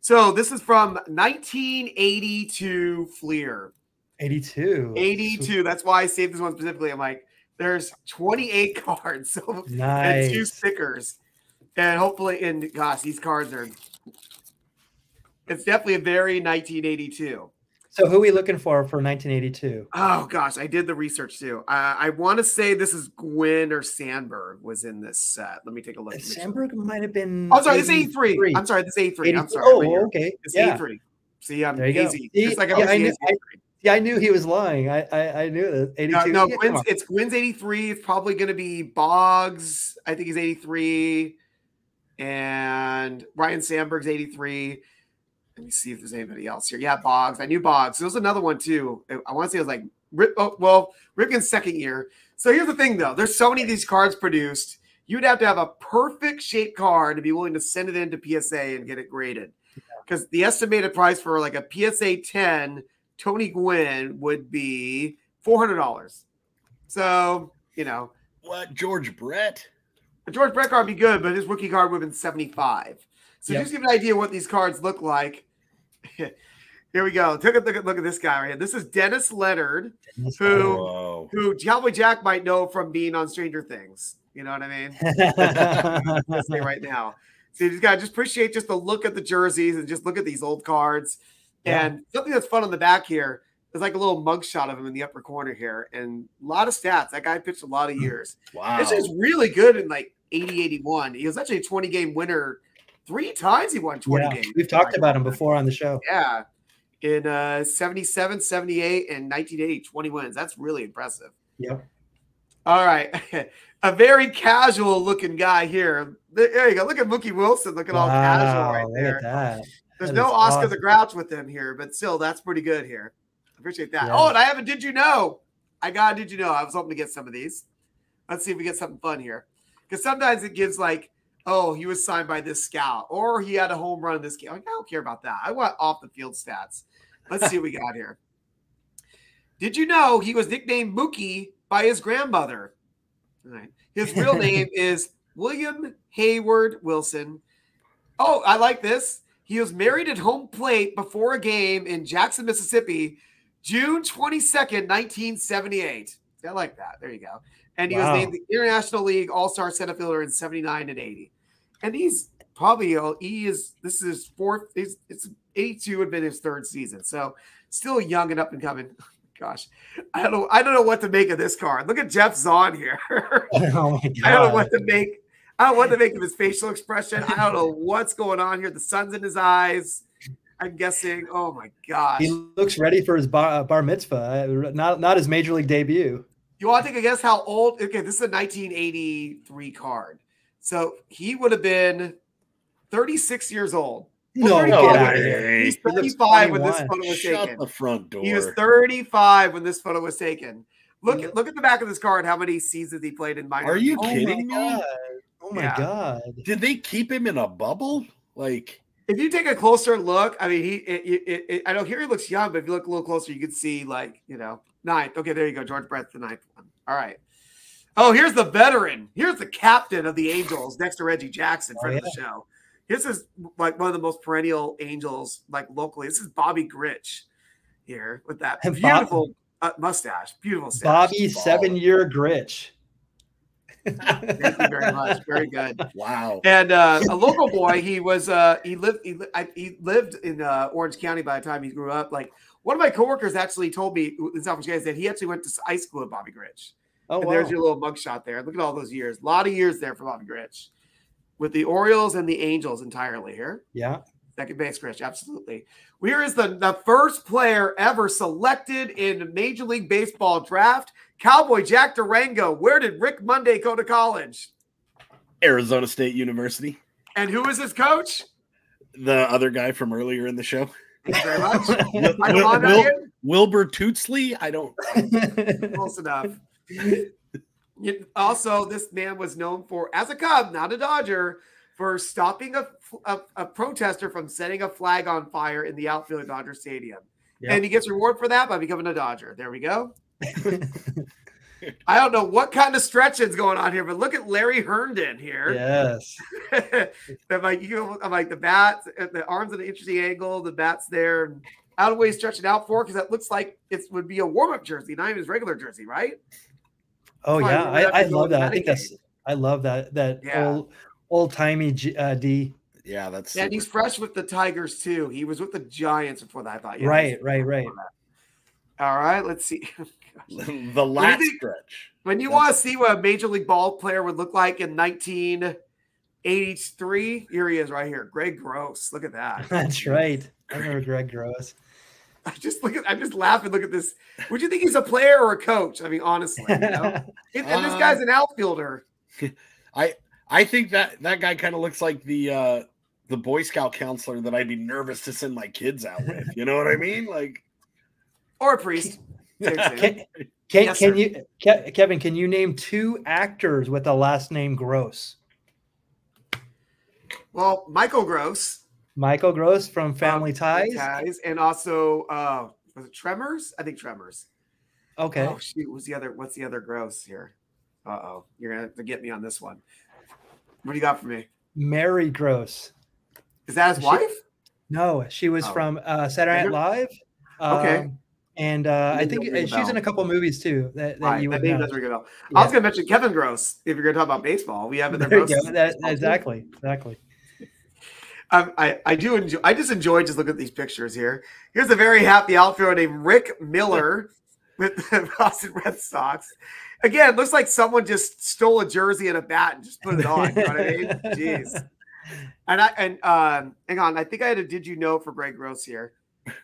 So this is from 1982 Fleer. 82. 82. That's why I saved this one specifically. I'm like, there's 28 cards, so Nice. and two stickers, and hopefully, and gosh, these cards are. It's definitely a very 1982. So who are we looking for for 1982? Oh gosh, I did the research too. Uh, I want to say this is Gwynn or Sandberg was in this set. Let me take a look. make sure. Sandberg might have been. Oh, sorry, this is 83. I'm sorry, this is 83. I'm sorry. Oh, right okay. It's Yeah. 83. See, I'm There you go. easy. See, like yeah, I'm I knew- 83. Yeah, I knew he was lying. I I, I knew that. 82. No, no Yeah, Gwynn's, it's Gwynn's 83. It's probably going to be Boggs. I think he's 83. And Ryne Sandberg's 83. Let me see if there's anybody else here. Yeah, Boggs. I knew Boggs. There was another one too. I want to say it was like, Rip, oh, well, Ripken's second year. So here's the thing though there's so many of these cards produced. You'd have to have a perfect shaped card to be willing to send it into PSA and get it graded. Because the estimated price for like a PSA 10 Tony Gwynn would be $400. So, you know, What George Brett? a George Brett card would be good, but his rookie card would have been 75. So Yep. just give an idea what these cards look like. here we go. Take a look at look at this guy right here. This is Dennis Leonard, who Whoa. who Cowboy Jack might know from being on Stranger Things. You know what I mean? Let's say right now. So you just gotta just appreciate just the look at the jerseys and just look at these old cards. Yeah. And something that's fun on the back here is like a little mugshot of him in the upper corner here, and a lot of stats. That guy pitched a lot of hmm. years. Wow. This is really good in like 80, 81. He was actually a 20 game winner three times. He won 20 yeah, games. we've talked about him before on the show. Yeah. In uh, 77, 78, and 1980, 20 wins. That's really impressive. Yep. All right. a very casual looking guy here. There you go. Look at Mookie Wilson looking all casual right there. at that. There's That no Oscar the. Grouch with him here, but still, that's pretty good here. I appreciate that. Yeah. Oh, and I have a Did You Know? I got a Did You Know? I was hoping to get some of these. Let's see if we get something fun here. Because sometimes it gives like, oh, he was signed by this scout, or he had a home run in this game. Like, I don't care about that. I want off the field stats. Let's see what we got here. Did you know he was nicknamed Mookie by his grandmother? All right. His real name is William Hayward Wilson. Oh, I like this. He was married at home plate before a game in Jackson, Mississippi, June 22nd, 1978. I like that. There you go. And he Wow. was named the International League All Star center fielder in 79 and 80. And he's probably, uh, he is, this is his fourth, he's, it's 82 had been his third season. So still young and up and coming. Gosh, I don't know. I don't know what to make of this card. Look at Geoff Zahn here. oh my god. I don't know what to make. I don't know what to make of his facial expression. I don't know what's going on here. The sun's in his eyes. I'm guessing. Oh my gosh. He looks ready for his bar, bar mitzvah, uh, not not his major league debut. You want to take a guess how old? Okay, this is a 1983 card. So he would have been 36 years old. No, very get good. out. He's He 35 when this photo was Shut taken. the front door. He was 35 when this photo was taken. Look at look at the back of this card. How many seasons he played in minor? Are you league. Oh kidding me? God. Oh my Yeah. god. Did they keep him in a bubble? Like, if you take a closer look, I mean, he. It, it, it, it- I know here he looks young, but if you look a little closer, you can see like you know ninth. Okay, there you go. George Brett's the ninth one. All right. Oh, here's the veteran. Here's the captain of the Angels next to Reggie Jackson, Oh, friend of the show. This is like one of the most perennial Angels, like locally. This is Bobby Grich here with that And Bob- beautiful uh, mustache. Beautiful mustache. Bobby, Ball. seven year Grich. Thank you very much. Very good. wow. And uh, a local boy, he was uh, he lived he, li- I, he lived in uh, Orange County by the time he grew up. Like one of my coworkers actually told me in South Michigan that he actually went to high school at Bobby Grich. Oh, wow. there's your little mugshot there. Look at all those years. A lot of years there for Bobby Grich. With the Orioles and the Angels entirely here. yeah. Second base, Grich, absolutely. Well, Here is the, the first player ever selected in Major League Baseball draft. Cowboy Jack Durango. Where did Rick Monday go to college? Arizona State University. And who is his coach? The other guy from earlier in the show. Thank you very much. Wil- I Wil- found Wil- Wilbur Tootsley. I don't. Close enough. Also, this man was known for, as a Cub, not a Dodger, for stopping a, a, a protester from setting a flag on fire in the outfield at Dodger Stadium. Yep. and he gets reward for that by becoming a Dodger. There we go. I don't know what kind of stretching's going on here, but look at Larry Herndon here. yes. I'm like, you I'm like the bats, uh, the arms at an interesting angle, the bats there. I don't know what he's stretching out for because that looks like it would be a warm up jersey, not even his regular jersey, right? Oh Fine, yeah, I, I love with that. I think that's I love that that Yeah. old old timey G, uh, D. Yeah, that's Yeah, and he's super fresh with the Tigers too. He was with the Giants before that. I thought, yeah, Right, right, right. All right, let's see. the last think- stretch. When you That's- want to see what a major league ball player would look like in 1983, here he is right here. Greg Gross. Look at that. That's right. I remember Greg Gross. I just look at I'm just laughing. Look at this. Would you think he's a player or a coach? I mean, honestly, you know? and, and this Uh, guy's an outfielder. I I think that that guy kind of looks like the uh the Boy Scout counselor that I'd be nervous to send my kids out with. You know what I mean? Like Or a priest. Can, can, Yes, can you Ke- Kevin? Can you name two actors with the last name Gross? Well, Michael Gross. Michael Gross from Family um, Ties. Ties, and also uh was it Tremors? I think Tremors. Okay. Oh shoot, what's the other what's the other gross here? Uh oh. You're gonna have to get me on this one. What do you got for me? Mary Gross. Is that his She- wife? No, she was Oh. from uh, Saturday Night Live. Okay. Um, and uh, I think don't ring a she's in a couple movies too that, that right, you would name know. doesn't ring a bell. I was gonna mention Kevin Gross if you're gonna talk about baseball. We have. There you. That- exactly, exactly. Um, I, I do enjoy. I just enjoy just looking at these pictures here. Here's a very happy outfielder named Rick Miller with the Boston Red Sox. Again, looks like someone just stole a jersey and a bat and just put it on. You know what I mean? Jeez. And I and um, hang on. I think I had a did you know for Greg Gross here.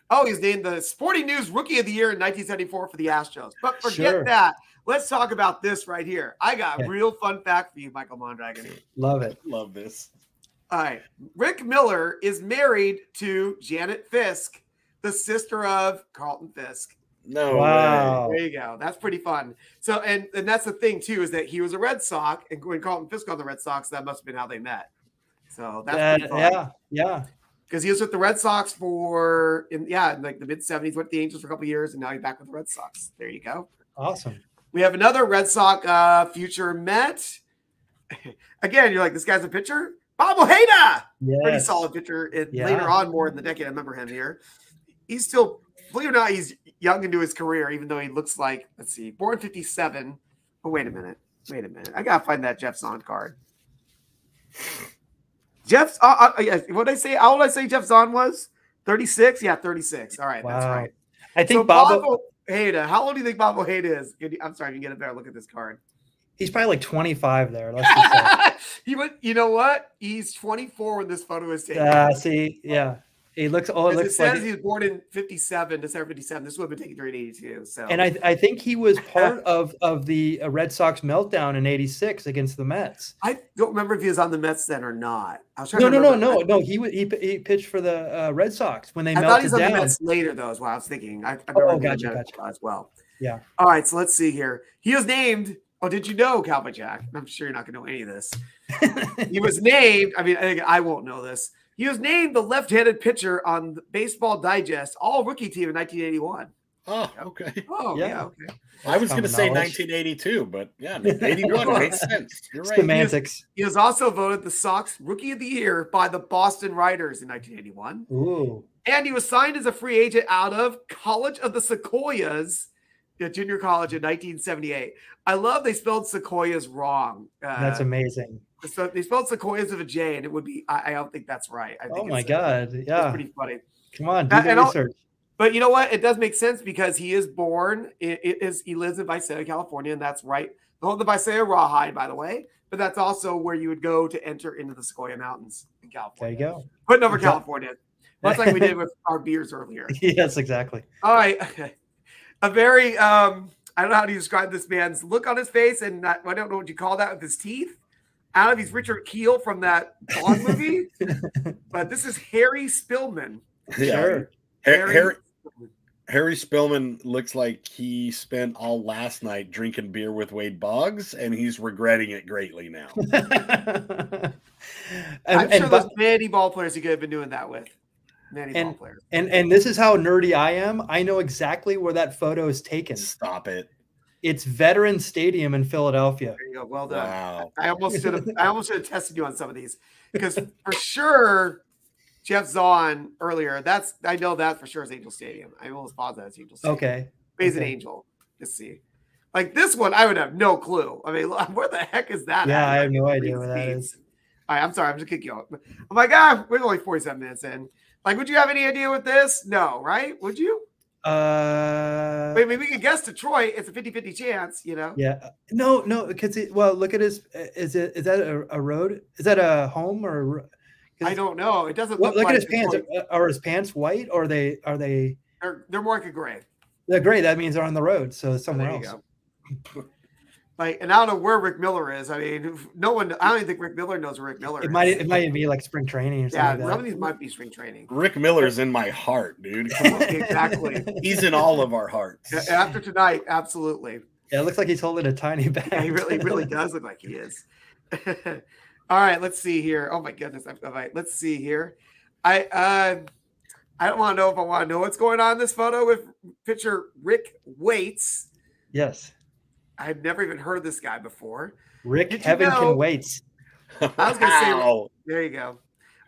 Oh, he's named the Sporting News Rookie of the Year in 1974 for the Astros. But forget Sure. that. Let's talk about this right here. I got a Okay. real fun fact for you, Michael Mondragon. Love it. love this. All right. Rick Miller is married to Janet Fisk, the sister of Carlton Fisk. No Wow. There you go. That's pretty fun. So, and and that's the thing too is that he was a Red Sox, and when Carlton Fisk on the Red Sox, that must have been how they met. So that's Uh, pretty fun. yeah, yeah. because he was with the Red Sox for in yeah, in like the mid '70s, went to the Angels for a couple years, and now he's back with the Red Sox. There you go. Awesome. We have another Red Sox uh, future Met. Again, you're like, this guy's a pitcher? Bob Ojeda! Pretty Yes. solid pitcher. It, Yeah. Later on, more in the decade, I remember him here. He's still, believe it or not, he's young into his career, even though he looks like, let's see, born 57. Oh, wait a minute. Wait a minute. I got to find that Geoff Zahn card. Geoff's, uh, uh, yeah, what did I say? How old did I say Geoff Zahn was? 36? Yeah, 36. All right, that's right. I think so Bob. Bob Ojeda, how old do you think Bob Ojeda is? Can you- I'm sorry, you can get a better look at this card. He's probably like 25 there. Let's just say. he went, you know what? He's 24 when this photo is taken. Uh, see, yeah, he looks. Oh, it As it looks says like. he was born in 57, December 57. This would have been taken during 82. So And I, I think he was part of of the uh, Red Sox meltdown in '86 against the Mets. I don't remember if he was on the Mets then or not. I was trying No, to no, no, remember. no, no. He he he pitched for the uh, Red Sox when they I thought melted he's on the. Mets later, though, is what I was thinking. I, I Oh, gotcha, gotcha. as well. Yeah. All right, so let's see here. He was named. Oh, did you know Cowboy Jack? I'm sure you're not going to know any of this. He was named. I mean, I, I won't know this. He was named the left-handed pitcher on the Baseball Digest All Rookie Team in 1981. Oh, okay. Oh, yeah, Yeah. okay. I was going to say knowledge. 1982, but yeah, 81 makes sense. You're right. Semantics. He was also voted the Sox Rookie of the Year by the Boston Writers in 1981. Ooh, And he was signed as a free agent out of College of the Sequoias, the junior college in 1978. I love they spelled Sequoias wrong. Uh, that's amazing. so they spelled Sequoias with a J, and it would be. I, I don't think that's right. I think Oh my uh, God! Yeah, pretty funny. come on, do the and I'll- research. But you know what? It does make sense because he is born. It, it is he lives in Visalia, California, and that's right. The whole the Visalia Rawhide, by the way. But that's also where you would go to enter into the Sequoia Mountains in California. There you go. Putting over Exact- California, much like we did with our beers earlier. yes, exactly. All right. A very um, I don't know how to describe this man's look on his face, and not, I don't know what you call that with his teeth. I don't know if he's Richard Kiel from that Bond movie, but this is Harry Spilman. Yeah. Sure. Harry, Harry, Harry Spilman looks like he spent all last night drinking beer with Wade Boggs, and he's regretting it greatly now. and, I'm sure Bo- there's many ball players he could have been doing that with. Many And- ball players. And and this is how nerdy I am. I know exactly where that photo is taken. Stop it. It's Veteran Stadium in Philadelphia. There you go. Well done. Wow. I almost should have. I almost should have tested you on some of these because for sure, Geoff Zahn earlier. That's I know that for sure is Angel Stadium. I almost paused that as Angel Stadium. Okay. But he's an angel. Let's see. Like this one, I would have no clue. I mean, where the heck is that? Yeah, at? I have no idea where that is. All right, I'm sorry. I'm just kicking you off. I'm like, ah, we're only 47 minutes in. Like, would you have any idea with this? No, right? Would you? Uh I mean, we could guess Detroit. It's a 50 50 chance, you know? yeah. No, no, because it well look at his is it is that a, a road? Is that a home or a I don't know. It doesn't look look like at his pants. Are- Are his pants white or are they are they They're, they're more like a gray. they're gray? That means they're on the road, so So somewhere there you else. go. Like, and I don't know where Rick Miller is. I mean, no one. I don't even think Rick Miller knows where Rick Miller It is. might it might be like spring training or yeah, something. some of these might be spring training. Rick Miller's in my heart, dude. Come on. exactly. He's in all of our hearts. After tonight, absolutely. yeah, it looks like he's holding a tiny bag. Yeah, he really, really does look like he is. All right, let's see here. Oh my goodness. All right, let's see here. I uh I don't want to know if I want to know what's going on in this photo with picture Rick Waits. yes. I've never even heard of this guy before. Rick Did you know- can wait. I was gonna say- Wow. There you go.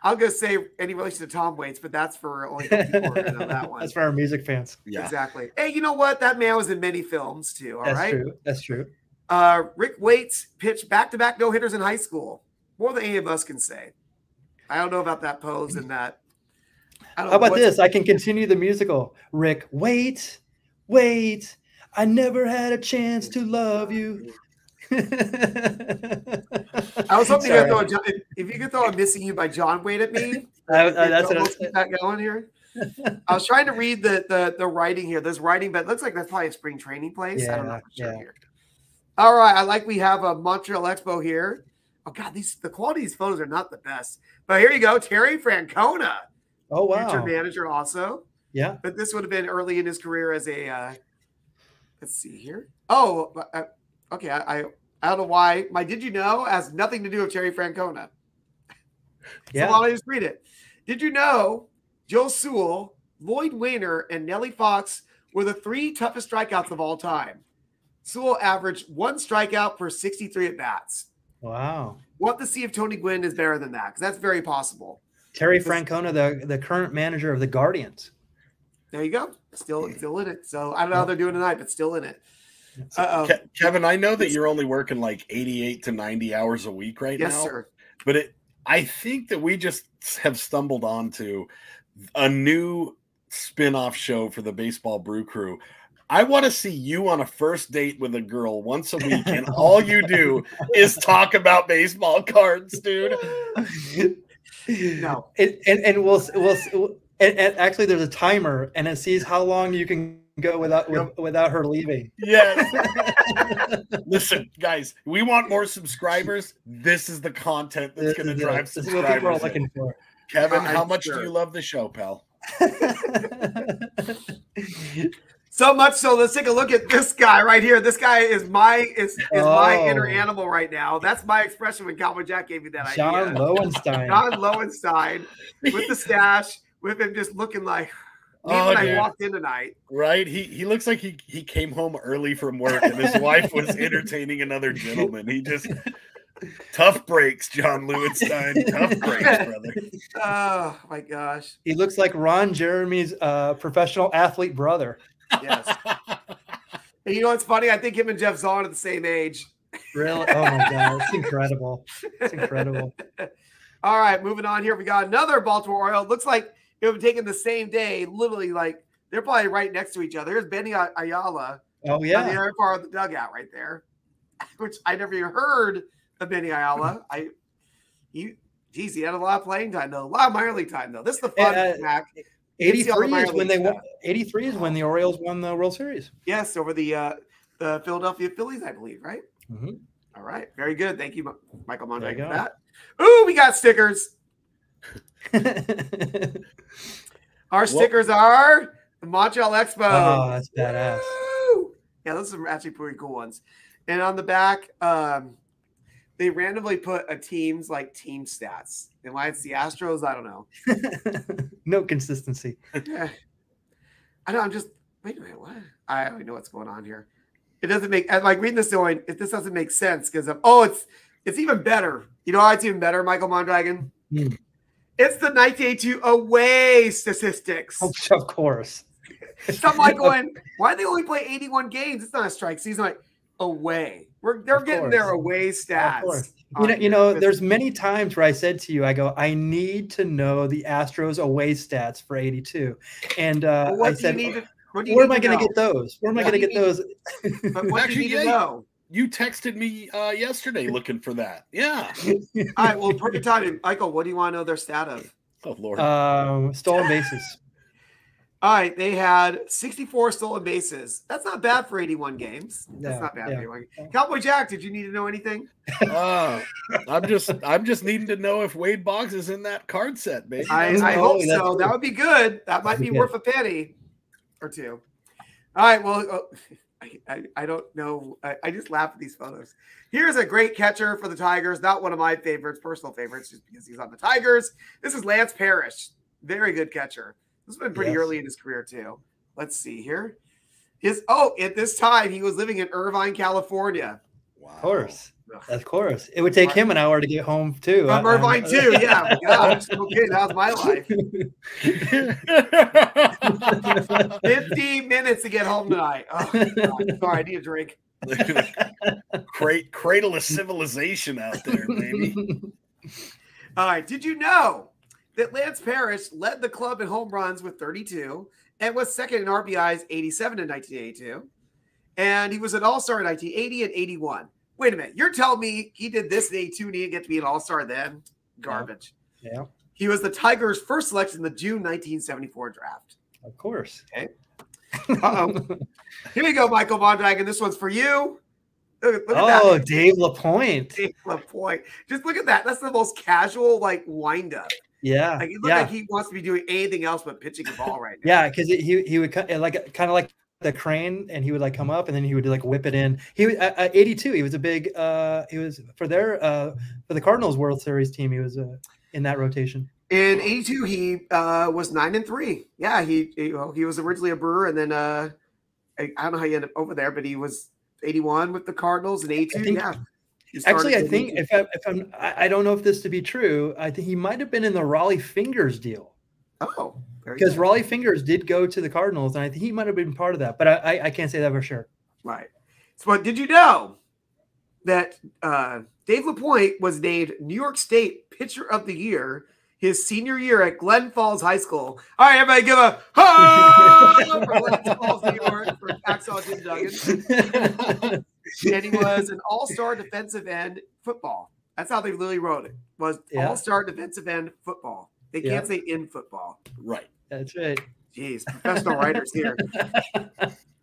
I'll go say any relation to Tom Waits, but that's for only people who know that one. That's for our music fans. Yeah. Exactly. Hey, you know what? That man was in many films too. All That's right. true. That's true. Uh, Rick Waits pitched back-to-back no hitters in high school. More than any of us can say. I don't know about that pose and that. I don't How about what's- this? I can continue the musical. Rick, wait, wait. I never had a chance to love you. I was hoping you could throw a, if- you could throw a "Missing You" by John Waite at me. I- I- that's what I was- keep that going here. I was trying to read the the the writing here. There's writing, but it looks like that's probably a spring training place. I don't know Yeah, for sure yeah. here. All right, I like we have a Montreal Expo here. Oh God, these the quality of these photos are not the best. But here you go, Terry Francona, oh future wow. manager also. Yeah. But this would have been early in his career as a. Uh, let's see here. Oh, uh, okay. I, I I don't know why. My did you know has nothing to do with Terry Francona. Yeah. So I'll just read it. Did you know Joe Sewell, Lloyd Waner, and Nellie Fox were the three toughest strikeouts of all time? Sewell averaged one strikeout per 63 at bats. Wow. We'll have to see if Tony Gwynn is better than that because that's very possible. Terry Francona, the, the current manager of the Guardians. There you go. Still, still in it. So I don't know how they're doing tonight, but still in it. Uh oh. Kevin, I know that you're only working like 88 to 90 hours a week right Yes, now, sir. but it, I think that we just have stumbled onto a new spin-off show for the Baseball Brew Crew. I want to see you on a first date with a girl once a week, and all you do is talk about baseball cards, dude. No. And, and, and we'll, we'll, and, and actually there's a timer and it sees how long you can go without, with, without her leaving. Yes. Listen, guys, we want more subscribers. This is the content that's going to is, drive this is what people are subscribers. in. looking for. Kevin, I'm how much sure. do you love the show, pal? So much so, let's take a look at this guy right here. This guy is my is, is my Oh. inner animal right now. That's my expression when Cowboy Jack gave me that John idea. Lowenstein. John Lowenstein with the stash, with him just looking like me Oh, when I walked in tonight. Right? He he looks like he he came home early from work and his wife was entertaining another gentleman. He just tough breaks, John Lowenstein. Tough breaks, brother. Oh my gosh. He looks like Ron Jeremy's uh, professional athlete brother. Yes. and you know what's funny? I think him and Geoff Zahn are the same age. Really? Oh my god, it's incredible. It's incredible. All right, moving on here. We got another Baltimore Oriole. Looks like it would taken the same day, literally like they're probably right next to each other. Here's Benny Ay- Ayala Oh on the yeah. other part of the dugout right there, which I never even heard of Benny Ayala. I, you, geez, he had a lot of playing time though, a lot of minor league time though. This is the fun, Uh, Mac. Let's see all the 83 is when they won. 83 is when the Orioles won the World Series. Yes, over the uh, the Philadelphia Phillies, I believe, right? Mhm. All right, very good. Thank you, Michael Monday, for that. Ooh, we got stickers. Our stickers are the Montreal Expo. oh, that's badass. Woo! Yeah, those are actually pretty cool ones. And on the back, um, they randomly put a team's like team stats. And why it's the Astros, I don't know. no consistency. Yeah. I know. I'm just wait a minute. What? I don't know what's going on here. It doesn't make. I'm like reading this going. If this doesn't make sense because of oh, it's it's even better. You know, it's even better. Michael Mondragon. Hmm. It's the 1982 away statistics. Of course. So I'm like going, why do they only play 81 games? It's not a strike season. Like away. We're they're Of getting their away stats. You know, you know, Because- there's many times where I said to you, I go, I need to know the Astros away stats for 82. And uh, Well, I do said, you need to, what do you where am I going to get those? Where am I going to get those? But what do you need yeah, to know? You texted me uh, yesterday looking for that. Yeah. All right, well, perfect timing. Michael, what do you want to know their stat of? Oh Lord. um, stolen bases. All right, they had 64 stolen bases. That's not bad for 81 games. That's Yeah, not bad yeah. for 81. Cowboy Jack, did you need to know anything? Uh, I'm just I'm just needing to know if Wade Boggs is in that card set, baby. I, I hope so. good. That would be good. That might be be worth a penny or two. All right, well, uh, I, I, I don't know. I, I just laugh at these photos. Here's a great catcher for the Tigers. Not one of my favorites, personal favorites, just because he's on the Tigers. This is Lance Parrish. Very good catcher. This has been pretty Yes. early in his career, too. Let's see here. His oh, at this time he was living in Irvine, California. wow. Of course. Ugh. Of course. It would take him an hour to get home, too. From I- I'm- Irvine too, yeah. Gosh, okay, that was my life. 15 minutes to get home tonight. Oh, God. Sorry, I need a drink. Cra- cradle of civilization out there, baby. All right. Did you know that Lance Parrish led the club in home runs with 32 and was second in RBIs 87 in 1982? And he was an all star in 1980 and 81. Wait a minute. You're telling me he did this in 82 and he didn't get to be an all star then? Garbage. yeah, He was the Tigers' first selection in the June 1974 draft. of course. Uh-oh. Here we go, Michael Mondragon. This one's for you. Look, look oh. Dave LaPoint. Dave LaPoint. Just look at that. That's the most casual, like, wind up. Yeah. Like, he yeah. like he wants to be doing anything else but pitching a ball right now. Yeah, because he he would like kind of like the crane, and he would like come up, and then he would like whip it in. He was at, at 82. He was a big. uh He was for their uh for the Cardinals World Series team. He was uh, in that rotation. In 82, he uh, was nine and three. Yeah, he he, well, he was originally a brewer, and then uh, I, I don't know how he ended up over there, but he was 81 with the Cardinals and 82. think- yeah. Actually, I think 82. if I, if I'm, I, I don't know if this to be true. I think he might have been in the Rollie Fingers deal oh, because. Rollie Fingers did go to the Cardinals, and I think he might have been part of that. But I, I, I can't say that for sure. Right. So, but did you know that uh, Dave LaPoint was named New York State Pitcher of the Year his senior year at Glen Falls High School? All right, everybody, give a ha for Glen Falls, New York, for Hacksaw Jim Duggan. And he was an all-star defensive end football. That's how they literally wrote it. Was Yeah. all-star defensive end football. They can't say in football. Right. That's right. Jeez, professional writers here.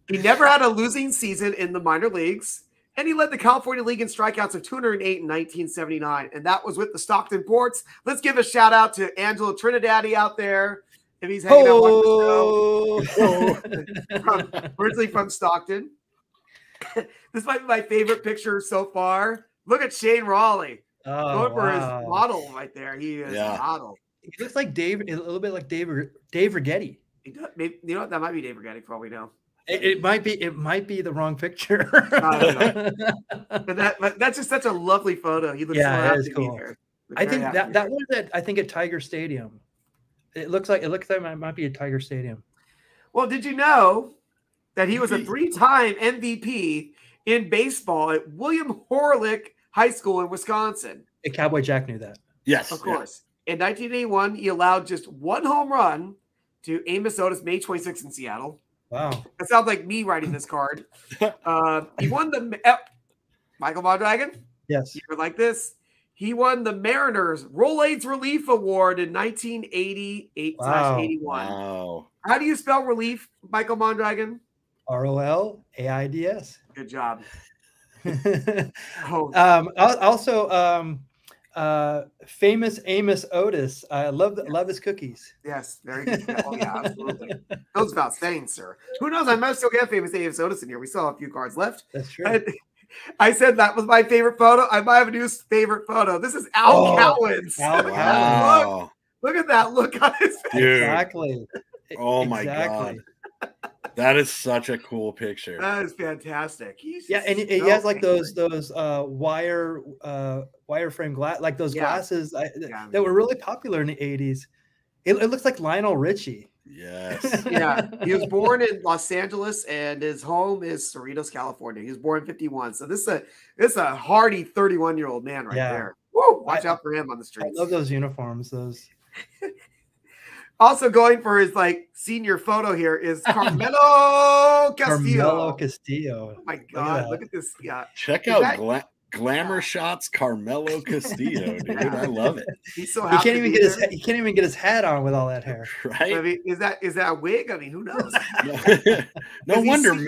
He never had a losing season in the minor leagues, and he led the California League in strikeouts of 208 in 1979, and that was with the Stockton Ports. Let's give a shout out to Angelo Trinidadi out there if he's hanging out watching the show. From, originally from Stockton. this might be my favorite picture so far. Look at Shane Rawley oh, going for his model right there. He is Yeah. a model. He looks like Dave, a little bit like Dave, Dave Righetti. Maybe, you know what? That might be Dave Righetti for all we know. It, it might be, it might be the wrong picture. But that but that's just such a lovely photo. He looks Yeah, so happy is to be cool. there. I think that to that was at I think at Tiger Stadium. It looks like it looks like it might be a Tiger Stadium. Well, did you know that he was a three-time MVP in baseball at William Horlick High School in Wisconsin? And Cowboy Jack knew that. Yes. Of yeah. course. In 1981, he allowed just one home run to Amos Otis, May 26 in Seattle. Wow. That sounds like me writing this card. uh, he won the uh, Michael Mondragon. Yes. You would like this. He won the Mariners Rolaids Relief Award in 1988 Wow. 81. Wow. How do you spell relief, Michael Mondragon? R O L A I D S. Good job. um, Oh, al- also, um, uh, famous Amos Otis. I love the, love his cookies. yes, very good. Oh, yeah, absolutely. Those about saying, sir. Who knows? I might still get famous Amos Otis in here. We still have a few cards left. That's true. And I said that was my favorite photo. I might have a new favorite photo. This is Al Oh, Cowens. Al look, look at that look on his face. Dude. Exactly. Oh my Exactly. god. That is such a cool picture. That is fantastic. He's Yeah, and he, he has like those those uh wire uh wireframe glass like those Yeah. glasses I, Yeah. that were really popular in the 80s. It, it looks like Lionel Richie. Yes. yeah, he was born in Los Angeles, and his home is Cerritos, California. He was born in '51, so this is a this is a hardy 31 year old man right Yeah. there. Woo, watch I- out for him on the street. I love those uniforms. Those Also going for his like senior photo here is Carmelo Castillo. Carmelo Castillo. oh my god, that. look at this. Yeah, Check Is out that- gla- Glamour Shots Carmelo Castillo, dude. I love it. he's so He can't even be get his he can't even get his hat on with all that hair. I Right? mean, is that is that a wig? I mean, who knows? no Does wonder see-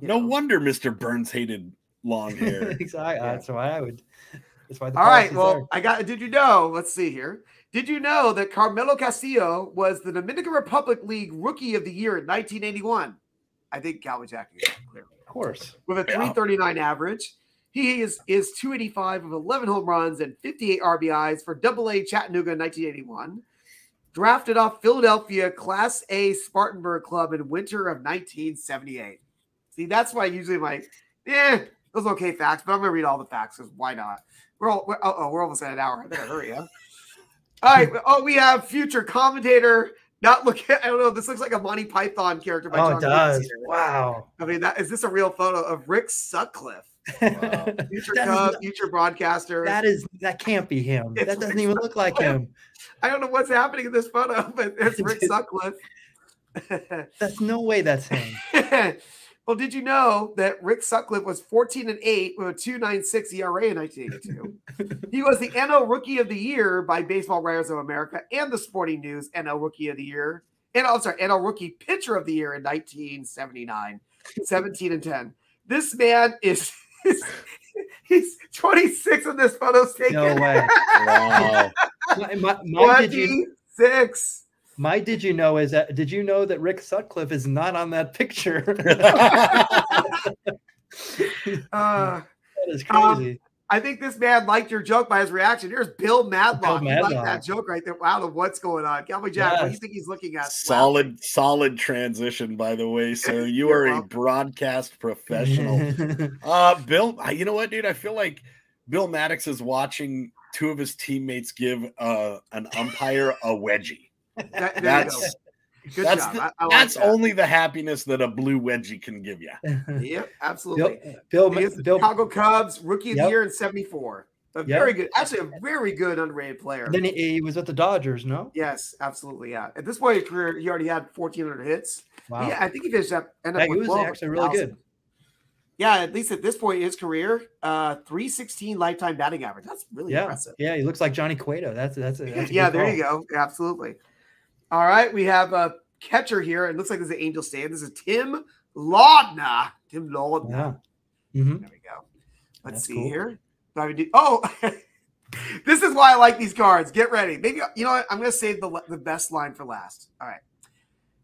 You no know. wonder Mr. Burns hated long hair. exactly. Yeah. That's why I would. That's why the All right. Well, there. I got. Did you know? Let's see here. Did you know that Carmelo Castillo was the Dominican Republic League Rookie of the Year in 1981? I think Calvin Jack is clearly of course. with a Yeah. 339 average. He is is 285 of 11 home runs and 58 RBIs for Double A Chattanooga in 1981. Drafted off Philadelphia Class A Spartanburg Club in winter of 1978. See, that's why usually my yeah, those okay facts, but I'm gonna read all the facts because why not? We're all we're, oh, we're almost at an hour. I better hurry up. All right. Oh, we have future commentator. Not looking. I don't know. This looks like a Monty Python character by Oh, John it does. Wow. I mean, that is this a real photo of Rick Sutcliffe, Wow. future Cub, future broadcaster? that is that can't be him. It's that doesn't Rick even look like him. I don't know what's happening in this photo, but it's Rick Sutcliffe. That's no way that's him. Well, did you know that Rick Sutcliffe was 14 and 8 with a 296 ERA in 1982? he was the NL Rookie of the Year by Baseball Writers of America and the Sporting News NL Rookie of the Year. And I'm sorry, NL Rookie Pitcher of the Year in 1979, 17 and 10. This man is he's 26 in this photo's taken. No way. Wow. My, my, my did you 26. My did you know is that did you know that Rick Sutcliffe is not on that picture? Uh, that is Um, crazy. I think this man liked your joke by his reaction. Here's Bill Madlock. Bill He liked that joke right there. Wow, what's going on? Cowboy Jack, what do you think he's looking at? solid, solid transition, by the way, sir. You You're are a broadcast professional. Uh, Bill, you know what, dude? I feel like Bill Maddox is watching two of his teammates give uh, an umpire a wedgie. That- That's. Good that's job. the- I, I like that. only the happiness that a blue wedgie can give you. Yep, absolutely. Bill, Bill, the Bill, Chicago Cubs rookie of the Yep. year in 74. A Yep. very good, actually a very good underrated player. then he, he was at the Dodgers, no? yes, absolutely. Yeah. At this point in his career, he already had 1,400 hits. Wow. Yeah, I think he finished up, ended Yeah, up he with was 12 actually really 1,000. good. Yeah, at least at this point in his career, uh, 316 lifetime batting average. That's really Yeah, impressive. yeah, he looks like Johnny Cueto. That's that's a, that's a yeah, good there call. you go. Absolutely. All right, we have a catcher here. It looks like this is an Angel stand. This is Tim Laudner. Tim Laudner. Yeah. hmm There we go. Let's That's see cool. here. Do I do- Oh, this is why I like these cards. Get ready. Maybe you know what? I'm going to save the the best line for last. All right.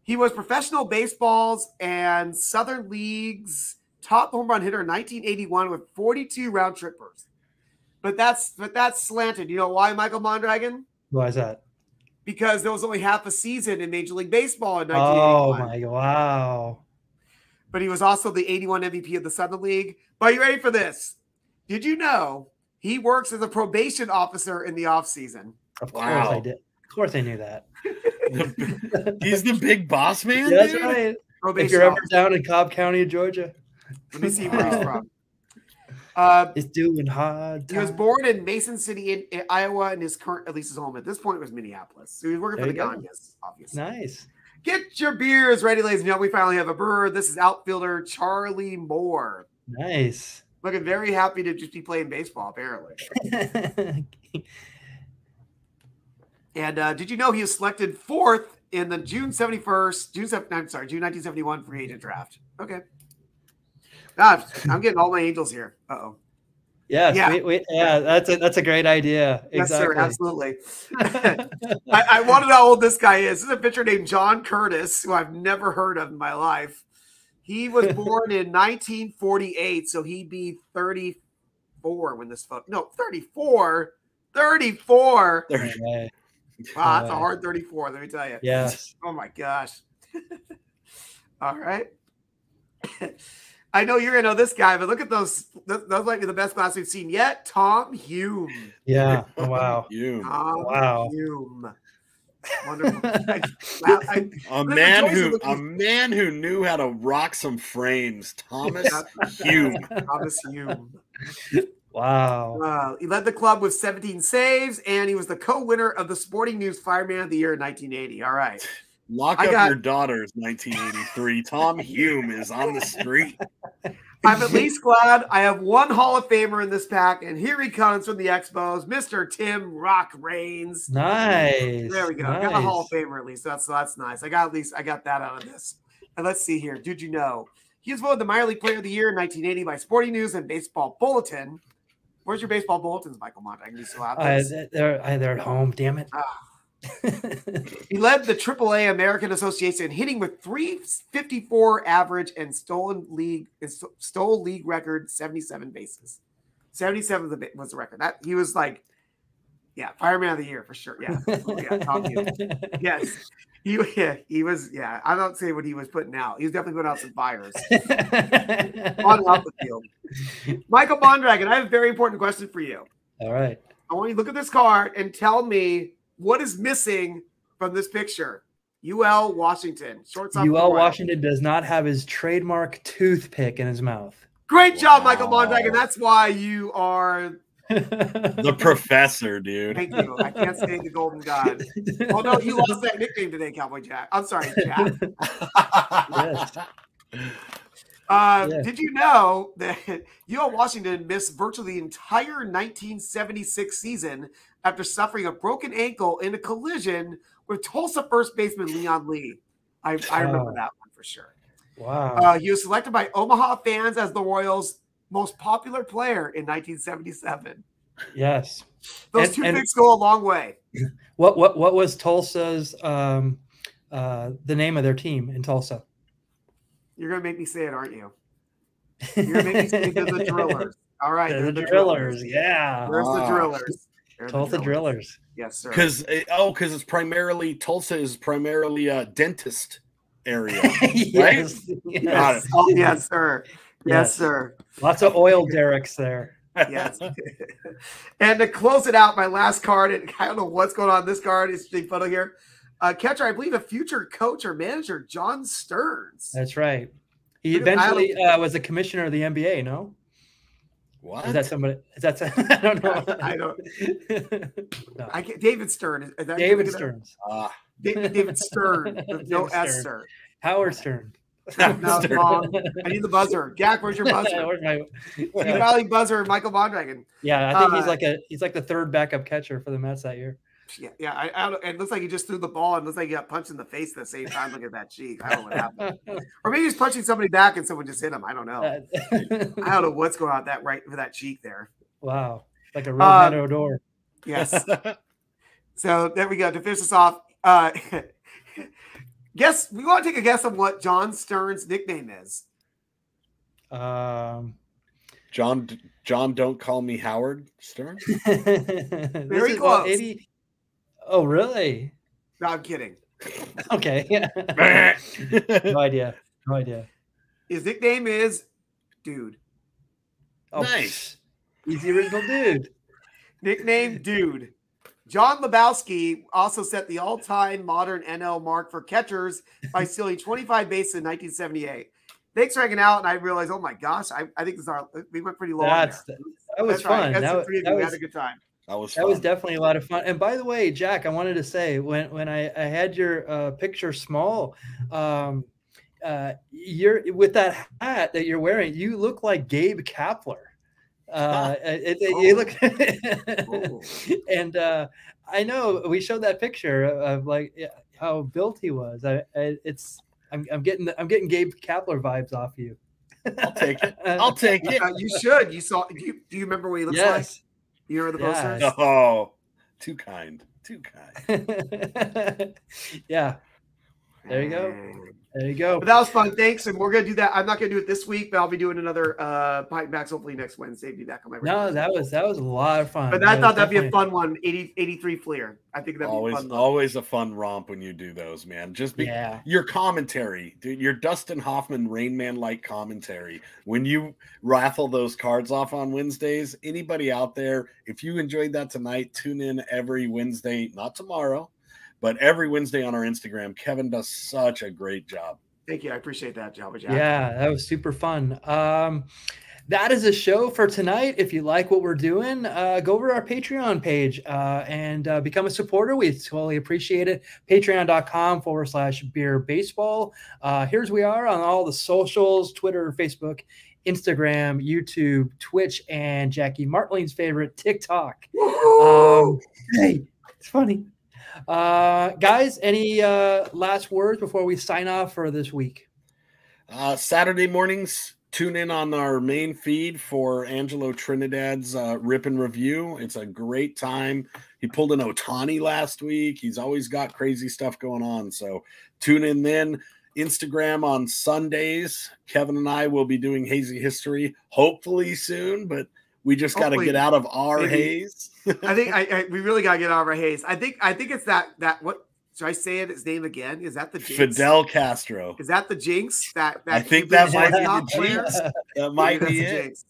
He was professional baseballs and Southern League's top home run hitter in 1981 with 42 round trippers. But that's but that's slanted. You know why, Michael Mondragon? Why is that? Because there was only half a season in Major League Baseball in 1981. Oh my wow. but he was also the 81 MVP of the Southern League. But are you ready for this? Did you know he works as a probation officer in the offseason? Of course I did. Of course I knew that. He's the big boss man. That's dude? right. Probation If you're ever down in Cobb County, Georgia, Let me see where he's Wow. from. Uh, it's doing hard. he was born in Mason City, in, in Iowa, and his current, at least his home at this point, was Minneapolis. So he was working for the go. Obviously. Nice. Get your beers ready, ladies and gentlemen. We finally have a bird. This is outfielder Charlie Moore. Nice. Looking very happy to just be playing baseball, apparently. And uh, did you know he was selected fourth in the June 71st, June 7, I'm sorry, June 1971 free agent draft? Okay. God, I'm getting all my angels here. Uh oh. yes. Yeah. We, we, yeah. That's a that's a great idea. Yes, sir. Absolutely. I, I want to know how old this guy is. This is a pitcher named John Curtis, who I've never heard of in my life. He was born in 1948, so he'd be 34 when this photo. No, 34. 34. There- Okay. Wow, that's a hard 34, let me tell you. Yes. Oh my gosh. All right. I know you're gonna know this guy, but look at those. Those those might be the best class we've seen yet. Tom Hume. Yeah. Oh, wow. You. Tom Wow. Hume. Wonderful. I- wow, I- A man who a man who knew how to rock some frames. Thomas Hume. Thomas Hume. Wow. Uh, he led the club with 17 saves, and he was the co-winner of the Sporting News Fireman of the Year in 1980. All right. Lock I up got- your daughters, 1983. Tom Hume is on the street. I'm at least glad I have one Hall of Famer in this pack, and here he comes from the Expos, Mr. Tim Rock Raines. Nice. There we go. I got a Hall of Nice. Famer at least. That's that's nice. I got at least I got that out of this. And let's see here. Did you know he was voted the minor league player of the year in 1980 by Sporting News and Baseball Bulletin? Where's your baseball bulletins, Michael Montag? You still have Uh, they're, uh, they're at home. Damn it. Ah. He led the AAA American Association hitting with 354 average and stolen league stole league record 77 bases. 77 was the- record. That he was like, yeah, fireman of the year for sure. Yeah, Oh, yeah, yes. He, yeah, he was. Yeah, I don't say what he was putting out. He was definitely putting out some fires on off the field. Michael Mondragon, I have a very important question for you. All right. I want you to look at this card and tell me what is missing from this picture. UL Washington, shortstop. for UL Washington does not have his trademark toothpick in his mouth. Great job, Michael Wow. Mondragon. That's why you are. The professor, dude. Thank you. I can't say the Golden God. Oh no, you lost that nickname today, Cowboy Jack. I'm sorry, Jack. Yes. Uh, Yeah. Did you know that UL Washington missed virtually the entire 1976 season after suffering a broken ankle in a collision with Tulsa first baseman Leon Lee? I, I remember Oh. that one for sure. Wow. Uh, he was selected by Omaha fans as the Royals' most popular player in 1977. yes. Those And- two and- picks go a long way. What what what was Tulsa's um uh the name of their team in Tulsa? You're gonna make me say it, aren't you? You're gonna make me say they're the Drillers. All right, They're they're the drillers. Yeah. There's the Ah. Drillers. They're the Tulsa drillers. Yes, sir. Because oh, because it's primarily Tulsa is primarily a dentist area. yes. Got yes. it. Oh, yes, sir. Yes, Yes. sir. Lots of oil derricks there. Yes. and to close it out, my last card, and I don't know what's going on this card. is the photo here. Uh, catcher, I believe a future coach or manager, John Stearns. That's right. He Look at- I eventually uh, was the commissioner of the NBA. No, What? is that somebody? Is that I don't know. I don't. No. I can't. David Stern. Is that David is Stearns. Ah. David, David Stern. no David S, Stern. sir. Howard Stern. No, Stern. wrong. I need the buzzer. Gak, where's your buzzer? Where's my- You Valley buzzer, Michael Mondragon. yeah, I think he's Uh, like a he's like the third backup catcher for the Mets that year. Yeah, yeah. I, I don't, it looks like he just threw the ball and looks like he got punched in the face at the same time. Look at that cheek. I don't know what happened. Or maybe he's punching somebody back and someone just hit him. I don't know. I don't know what's going on with that right with that cheek there. wow, like a real meadow door. Yes. so there we go. To finish this off, uh, guess we want to take a guess on what John Stearns' nickname is. Um, John John don't call me Howard Stern. Very Very close. Oh, really? No, I'm kidding. Okay. no idea. No idea. His nickname is Dude. Oh, Nice. He's the original dude. Nickname Dude. John Lebowski also set the all-time modern NL mark for catchers by stealing 25 bases in 1978. Thanks for hanging out, and I realized, oh my gosh, I, I think this is our we went pretty low. That's there. that was That's right. fun. That's That, the wa- that. We was had a good time. That was that was definitely a lot of fun. And by the way, Jack, I wanted to say when when I, I had your uh, picture small, um, uh, you're with that hat that you're wearing, you look like Gabe Kapler. Uh, it, it- you look, Oh. and uh, I know we showed that picture of like how built he was. I, I it's I'm, I'm getting the, I'm getting Gabe Kapler vibes off you. I'll take it. I'll take it. Uh, you should. You saw. Do you, do you remember what he looks like? Yes. You remember the Yeah. posters? Oh, too kind. Too kind. yeah. There you go. Mm. There you go. But that was fun. Thanks. And we're gonna do that. I'm not gonna do it this week, but I'll be doing another uh Pint Backs hopefully next Wednesday. Be back on my No, that was that was a lot of fun. But I thought that'd be a fun one. 80, 83 Fleer. I think that'd always, be fun. Always a fun romp when you do those, man. Just be yeah. your commentary, dude. Your Dustin Hoffman Rain Man like commentary. When you raffle those cards off on Wednesdays, anybody out there, if you enjoyed that tonight, tune in every Wednesday, not tomorrow, but every Wednesday on our Instagram. Kevin does such a great job. Thank you. I appreciate that, Jabba Jack. Yeah, that was super fun. Um, that is a show for tonight. If you like what we're doing, uh, go over to our Patreon page uh, and uh, become a supporter. We totally appreciate it. Patreon.com forward slash beer baseball. Uh, here's we are on all the socials Twitter, Facebook, Instagram, YouTube, Twitch, and Jackie Martling's favorite TikTok. Um, hey, it's funny. Uh, guys, any uh, last words before we sign off for this week? Uh, Saturday mornings, tune in on our main feed for Angelo Trinidad's uh, Rip and Review. It's a great time. He pulled an Ohtani last week. He's always got crazy stuff going on. So tune in then. Instagram on Sundays. Kevin and I will be doing hazy history hopefully soon, but we just got to get out of our maybe. haze. I think I, I, we really got to get out of our haze. I think I think it's that that what should I say it his name again? Is that the jinx? Fidel Castro? Is that the jinx? That, that I think that might be the jinx. That might Maybe be that's it. Jinx.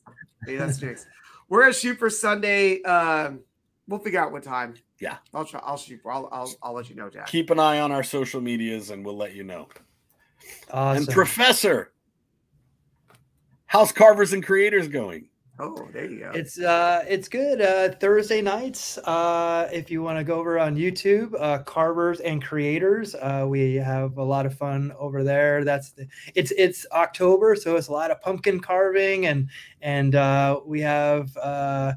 Maybe that's jinx. We're gonna shoot for Sunday. Um, we'll figure out what time. Yeah, I'll try. I'll shoot. For, I'll, I'll I'll let you know, Jack. Keep an eye on our social medias, and we'll let you know. Awesome. And Professor, how's Carvers and Creators going? Oh, there you go. It's uh it's good. Uh Thursday nights. Uh if you want to go over on YouTube, uh Carvers and Creators. Uh we have a lot of fun over there. That's the, it's it's October, so it's a lot of pumpkin carving and and uh we have uh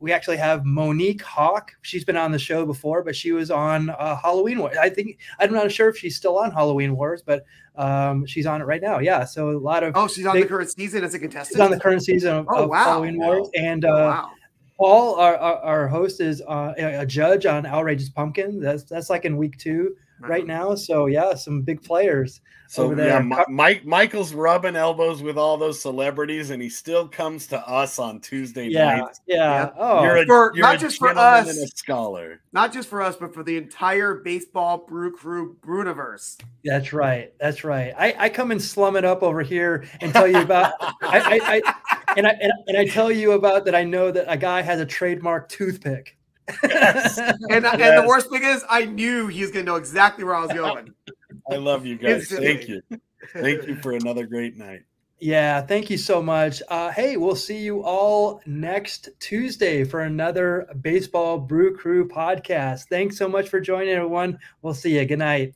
we actually have Monique Hawk. She's been on the show before, but she was on uh, Halloween Wars. I think I'm not sure if she's still on Halloween Wars, but um, she's on it right now. Yeah, so a lot of oh, she's on big, the current season as a contestant. She's on the current season of, oh, of wow. Halloween Wars, and uh, oh, wow. Paul, our, our, our host, is uh, a judge on Outrageous Pumpkin. That's that's like in week two right, right now. So yeah, some big players. So yeah, Mike Michael's rubbing elbows with all those celebrities, and he still comes to us on Tuesday yeah, nights. Yeah, yeah. Oh, you're a, for, you're not a just for us, and a scholar. Not just for us, but for the entire baseball brew crew Bruniverse. That's right. That's right. I, I come and slum it up over here and tell you about. I, I, I and I and, and I tell you about that. I know that a guy has a trademark toothpick. Yes. and, yes. and the worst thing is, I knew he was going to know exactly where I was going. I love you guys. Thank you. Thank you for another great night. Yeah, thank you so much. Uh, hey, we'll see you all next Tuesday for another Baseball Brew Crew podcast. Thanks so much for joining, everyone. We'll see you. Good night.